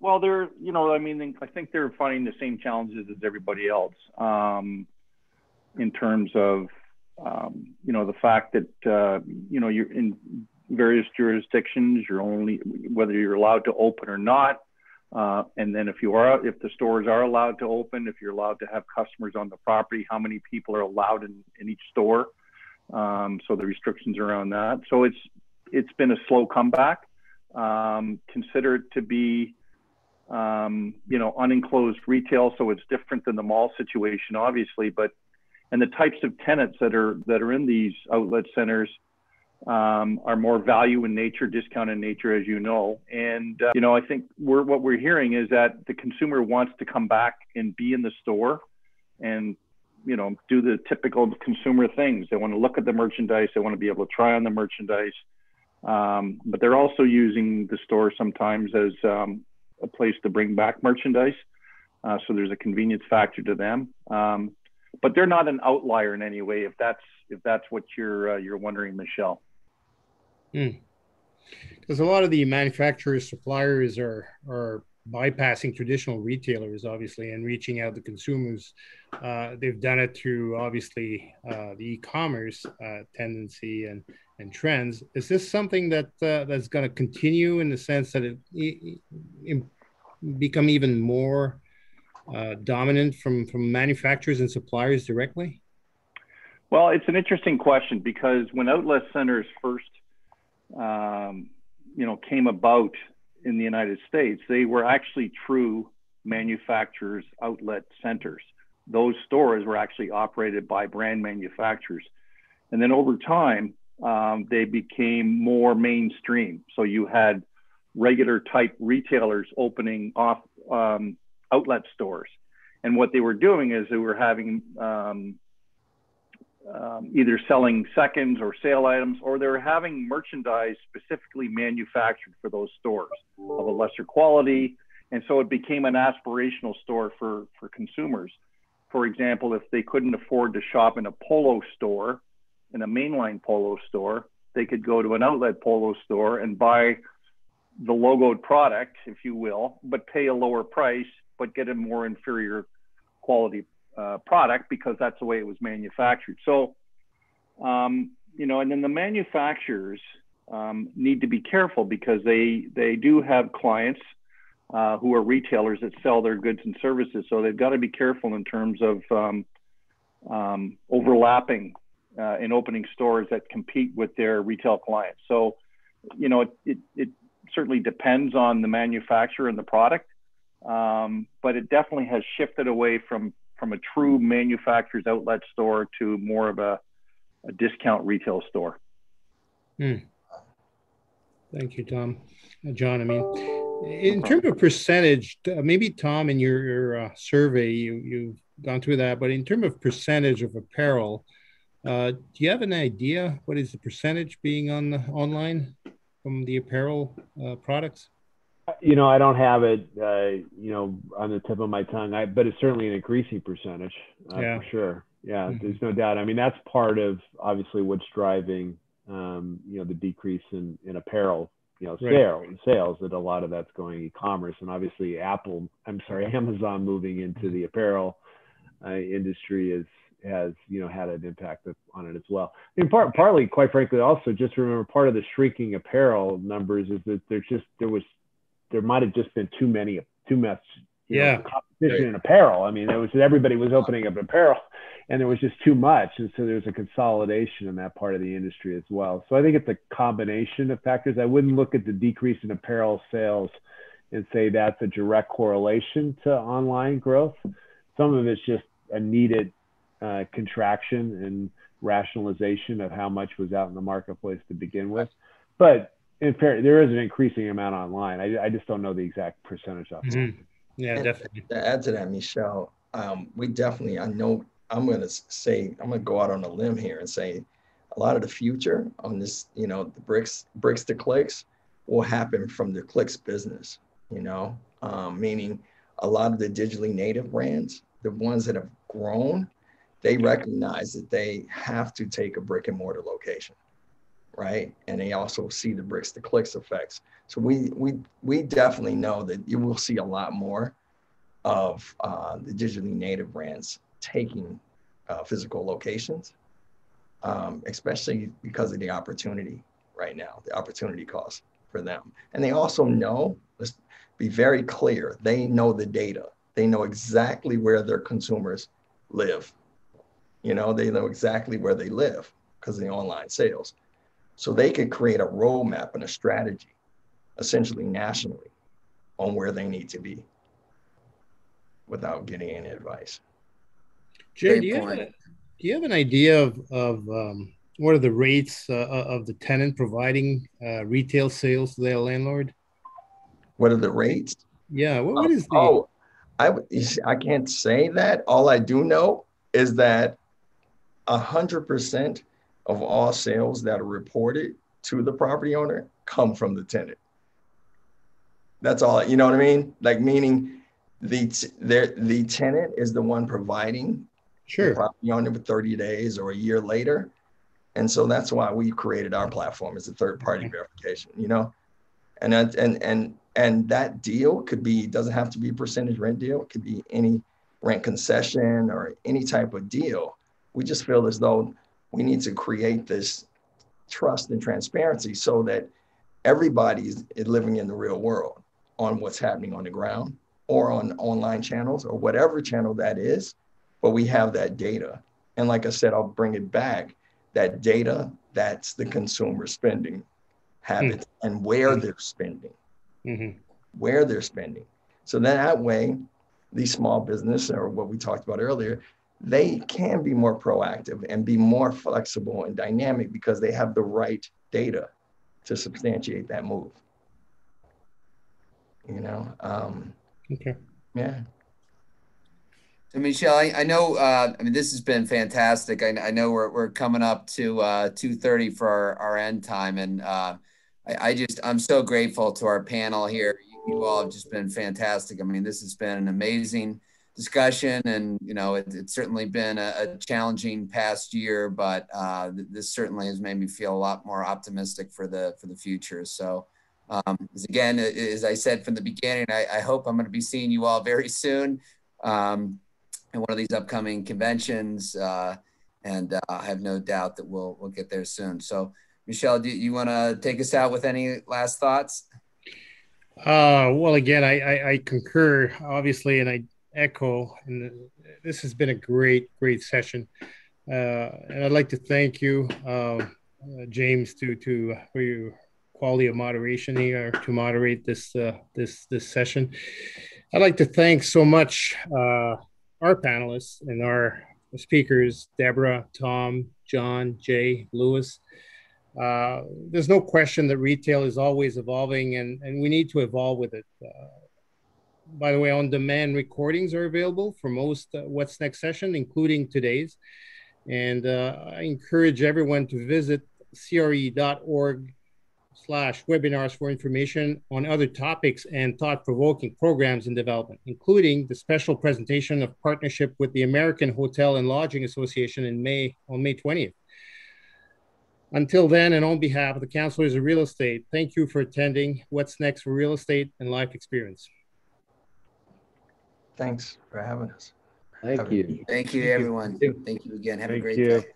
well, they're you know I mean I think they're finding the same challenges as everybody else um, in terms of um, you know the fact that uh, you know you're in various jurisdictions you're only whether you're allowed to open or not Uh, and then if you are, if the stores are allowed to open, if you're allowed to have customers on the property, how many people are allowed in, in each store. Um, so the restrictions around that. So it's it's been a slow comeback. Um, consider it to be, um, you know, unenclosed retail, so it's different than the mall situation, obviously. But and the types of tenants that are that are in these outlet centers um, are more value in nature, discount in nature, as you know. And uh, you know, I think we're what we're hearing is that the consumer wants to come back and be in the store, and you know, do the typical consumer things. They want to look at the merchandise. They want to be able to try on the merchandise. Um, but they're also using the store sometimes as um, a place to bring back merchandise. Uh, so there's a convenience factor to them. Um, but they're not an outlier in any way. If that's if that's what you're uh, you're wondering, Michelle. Because hmm. a lot of the manufacturers, suppliers are are bypassing traditional retailers, obviously, and reaching out to consumers. Uh, they've done it through obviously uh, the e-commerce uh, tendency and and trends. Is this something that uh, that's going to continue in the sense that it, it, become even more uh, dominant from from manufacturers and suppliers directly? Well, it's an interesting question because when outlet centers first, um, you know, came about in the United States, they were actually true manufacturers' outlet centers. Those stores were actually operated by brand manufacturers. And then over time, um, they became more mainstream. So you had regular type retailers opening off um, outlet stores. And what they were doing is they were having um, um, either selling seconds or sale items, or they're having merchandise specifically manufactured for those stores of a lesser quality. And so it became an aspirational store for, for consumers. For example, if they couldn't afford to shop in a polo store, in a mainline polo store, they could go to an outlet polo store and buy the logoed product, if you will, but pay a lower price, but get a more inferior quality uh, product because that's the way it was manufactured. So, um, you know, and then the manufacturers um, need to be careful because they they do have clients uh, who are retailers that sell their goods and services. So they've got to be careful in terms of um, um overlapping uh, in opening stores that compete with their retail clients. So, you know, it, it, it certainly depends on the manufacturer and the product, um, but it definitely has shifted away from from a true manufacturer's outlet store to more of a, a discount retail store. Hmm. Thank you, Tom. Uh, John, I mean, in terms of percentage, uh, maybe Tom, in your, your uh, survey, you, you've gone through that, but in terms of percentage of apparel, uh, do you have an idea what is the percentage being on the online from the apparel uh, products? You know, I don't have it, uh, you know, on the tip of my tongue, I, but it's certainly an increasing percentage uh, yeah. for sure. Yeah, mm-hmm. there's no doubt. I mean, that's part of obviously what's driving, um, you know, the decrease in, in apparel, you know, right. sales, sales that a lot of that's going e-commerce and obviously Apple, I'm sorry, Amazon moving into the apparel uh, industry is, has, you know, had an impact on it as well. I mean, part, partly, quite frankly, also just remember part of the shrinking apparel numbers is that there's just, there was there might have just been too many, too much, yeah, know, competition in apparel. I mean, it was everybody was opening up apparel, and there was just too much, and so there's a consolidation in that part of the industry as well. So I think it's a combination of factors. I wouldn't look at the decrease in apparel sales and say that's a direct correlation to online growth. Some of it's just a needed uh, contraction and rationalization of how much was out in the marketplace to begin with. But in fair, there is an increasing amount online. I, I just don't know the exact percentage of it. Mm-hmm. Yeah, and definitely. To add to that, Michelle, um, we definitely, I know, I'm going to say, I'm going to go out on a limb here and say a lot of the future on this, you know, the bricks, bricks to clicks will happen from the clicks business, you know, um, meaning a lot of the digitally native brands, the ones that have grown, they recognize that they have to take a brick and mortar location right? And they also see the bricks to clicks effects. So we we we definitely know that you will see a lot more of uh, the digitally native brands taking uh, physical locations, um, especially because of the opportunity right now, the opportunity cost for them. And they also know, let's be very clear. They know the data. They know exactly where their consumers live. You know, they know exactly where they live because of the online sales. So they could create a roadmap and a strategy, essentially nationally, on where they need to be without getting any advice. Jay, do you, have, do you, have, an idea of, of um, what are the rates uh, uh, of the tenant providing uh, retail sales to their landlord? What are the rates? Yeah, what, what is the? Oh, I I can't say that. All I do know is that a hundred percent of all sales that are reported to the property owner come from the tenant. That's all. You know what I mean? Like meaning the the the tenant is the one providing sure. the property owner for 30 days or a year later. And so that's why we created our platform as a third party okay. verification, you know? And that, and and and that deal could be doesn't have to be a percentage rent deal, it could be any rent concession or any type of deal. We just feel as though we need to create this trust and transparency so that everybody is living in the real world on what's happening on the ground or on online channels or whatever channel that is, but we have that data. And like I said, I'll bring it back. That data, that's the consumer spending habits mm-hmm. and where mm-hmm. they're spending, mm-hmm. where they're spending. So then that way, these small business or what we talked about earlier, they can be more proactive and be more flexible and dynamic because they have the right data to substantiate that move. You know, um, Okay. Yeah. So Michelle, I, I know. Uh, I mean, this has been fantastic. I, I know we're we're coming up to uh, two thirty for our, our end time, and uh, I, I, just I'm so grateful to our panel here. You, you, all have just been fantastic. I mean, this has been an amazing discussion, and you know, it, it's certainly been a, a, challenging past year, but uh, this certainly has made me feel a lot more optimistic for the for the future. So. Um, again, as I said from the beginning, I, I hope I'm going to be seeing you all very soon um, in one of these upcoming conventions, uh, and uh, I have no doubt that we'll we'll get there soon. So, Michelle, do you want to take us out with any last thoughts? Uh, well, again, I, I, I concur, obviously, and I echo. And this has been a great, great session. Uh, and I'd like to thank you, uh, uh James, to to for your quality of moderation here to moderate this uh, this this session. I'd like to thank so much uh, our panelists and our speakers, Deborah, Tom, John, Jay, Lewis. Uh, there's no question that retail is always evolving and, and we need to evolve with it. Uh, by the way, on demand recordings are available for most uh, What's Next session, including today's. And uh, I encourage everyone to visit cre.org slash webinars for information on other topics and thought-provoking programs in development, including the special presentation of partnership with the American Hotel and Lodging Association in May on May 20th. Until then, and on behalf of the counselors of real estate, thank you for attending What's Next for Real Estate and Life Experience. Thanks for having us. Thank you. Thank you, everyone. Thank you again. Have thank a great you. day.